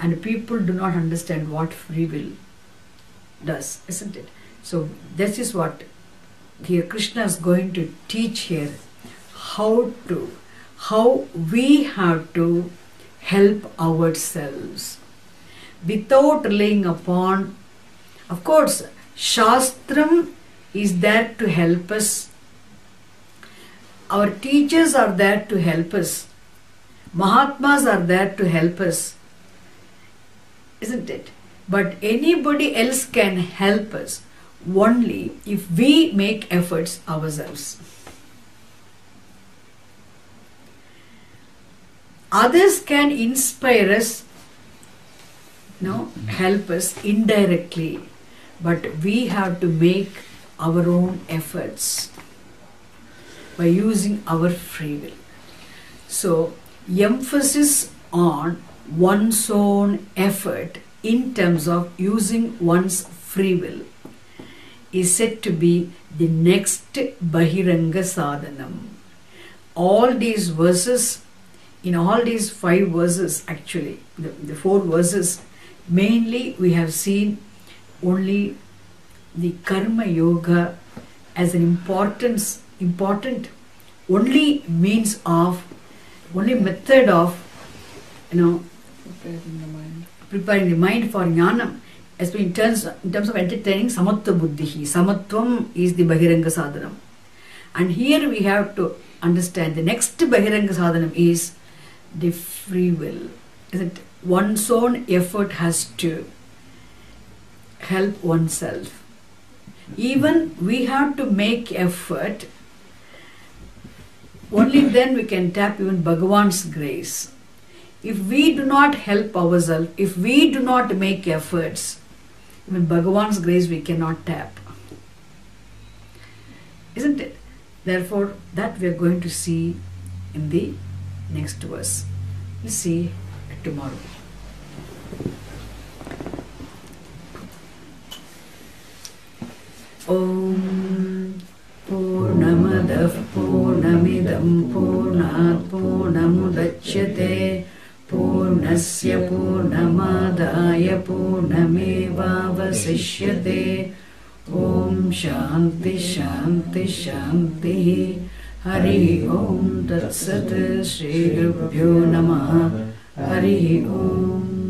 And people do not understand what free will does, isn't it? So this is what here Krishna is going to teach here. How to how we have to help ourselves. Without relying upon of course shastram is there to help us. Our teachers are there to help us. Mahatmas are there to help us isn't it? But anybody else can help us only if we make efforts ourselves. Others can inspire us no help us indirectly but we have to make our own efforts by using our free will. So emphasis on one's own effort in terms of using one's free will is said to be the next bahiranga sadhanam all these verses in all these five verses actually the, the four verses mainly we have seen only the karma yoga as an importance important only means of only method of you know Preparing the mind. preparing the mind for jnanam especially in terms in terms of entertaining samatva buddhihi samatvam is the bahiranga sadhanam. And here we have to understand the next bahiranga sadhanam is the free will isn't one's own effort has to help oneself. Even we have to make effort only then we can tap even bhagavan's grace. If we do not help ourselves, if we do not make efforts, even Bhagavan's grace we cannot tap. Isn't it? Therefore, that we are going to see in the next verse. We'll see tomorrow. Om Purnamadah Purnamidam Purnat Purnamudachyate पूर्णस्य पूर्णमादाय पूर्णमेवावशिष्यते। ॐ शान्ति शान्ति शान्तिः। हरिः ॐ तत्सत् श्रीगुरुभ्यो नमः। हरिः ॐ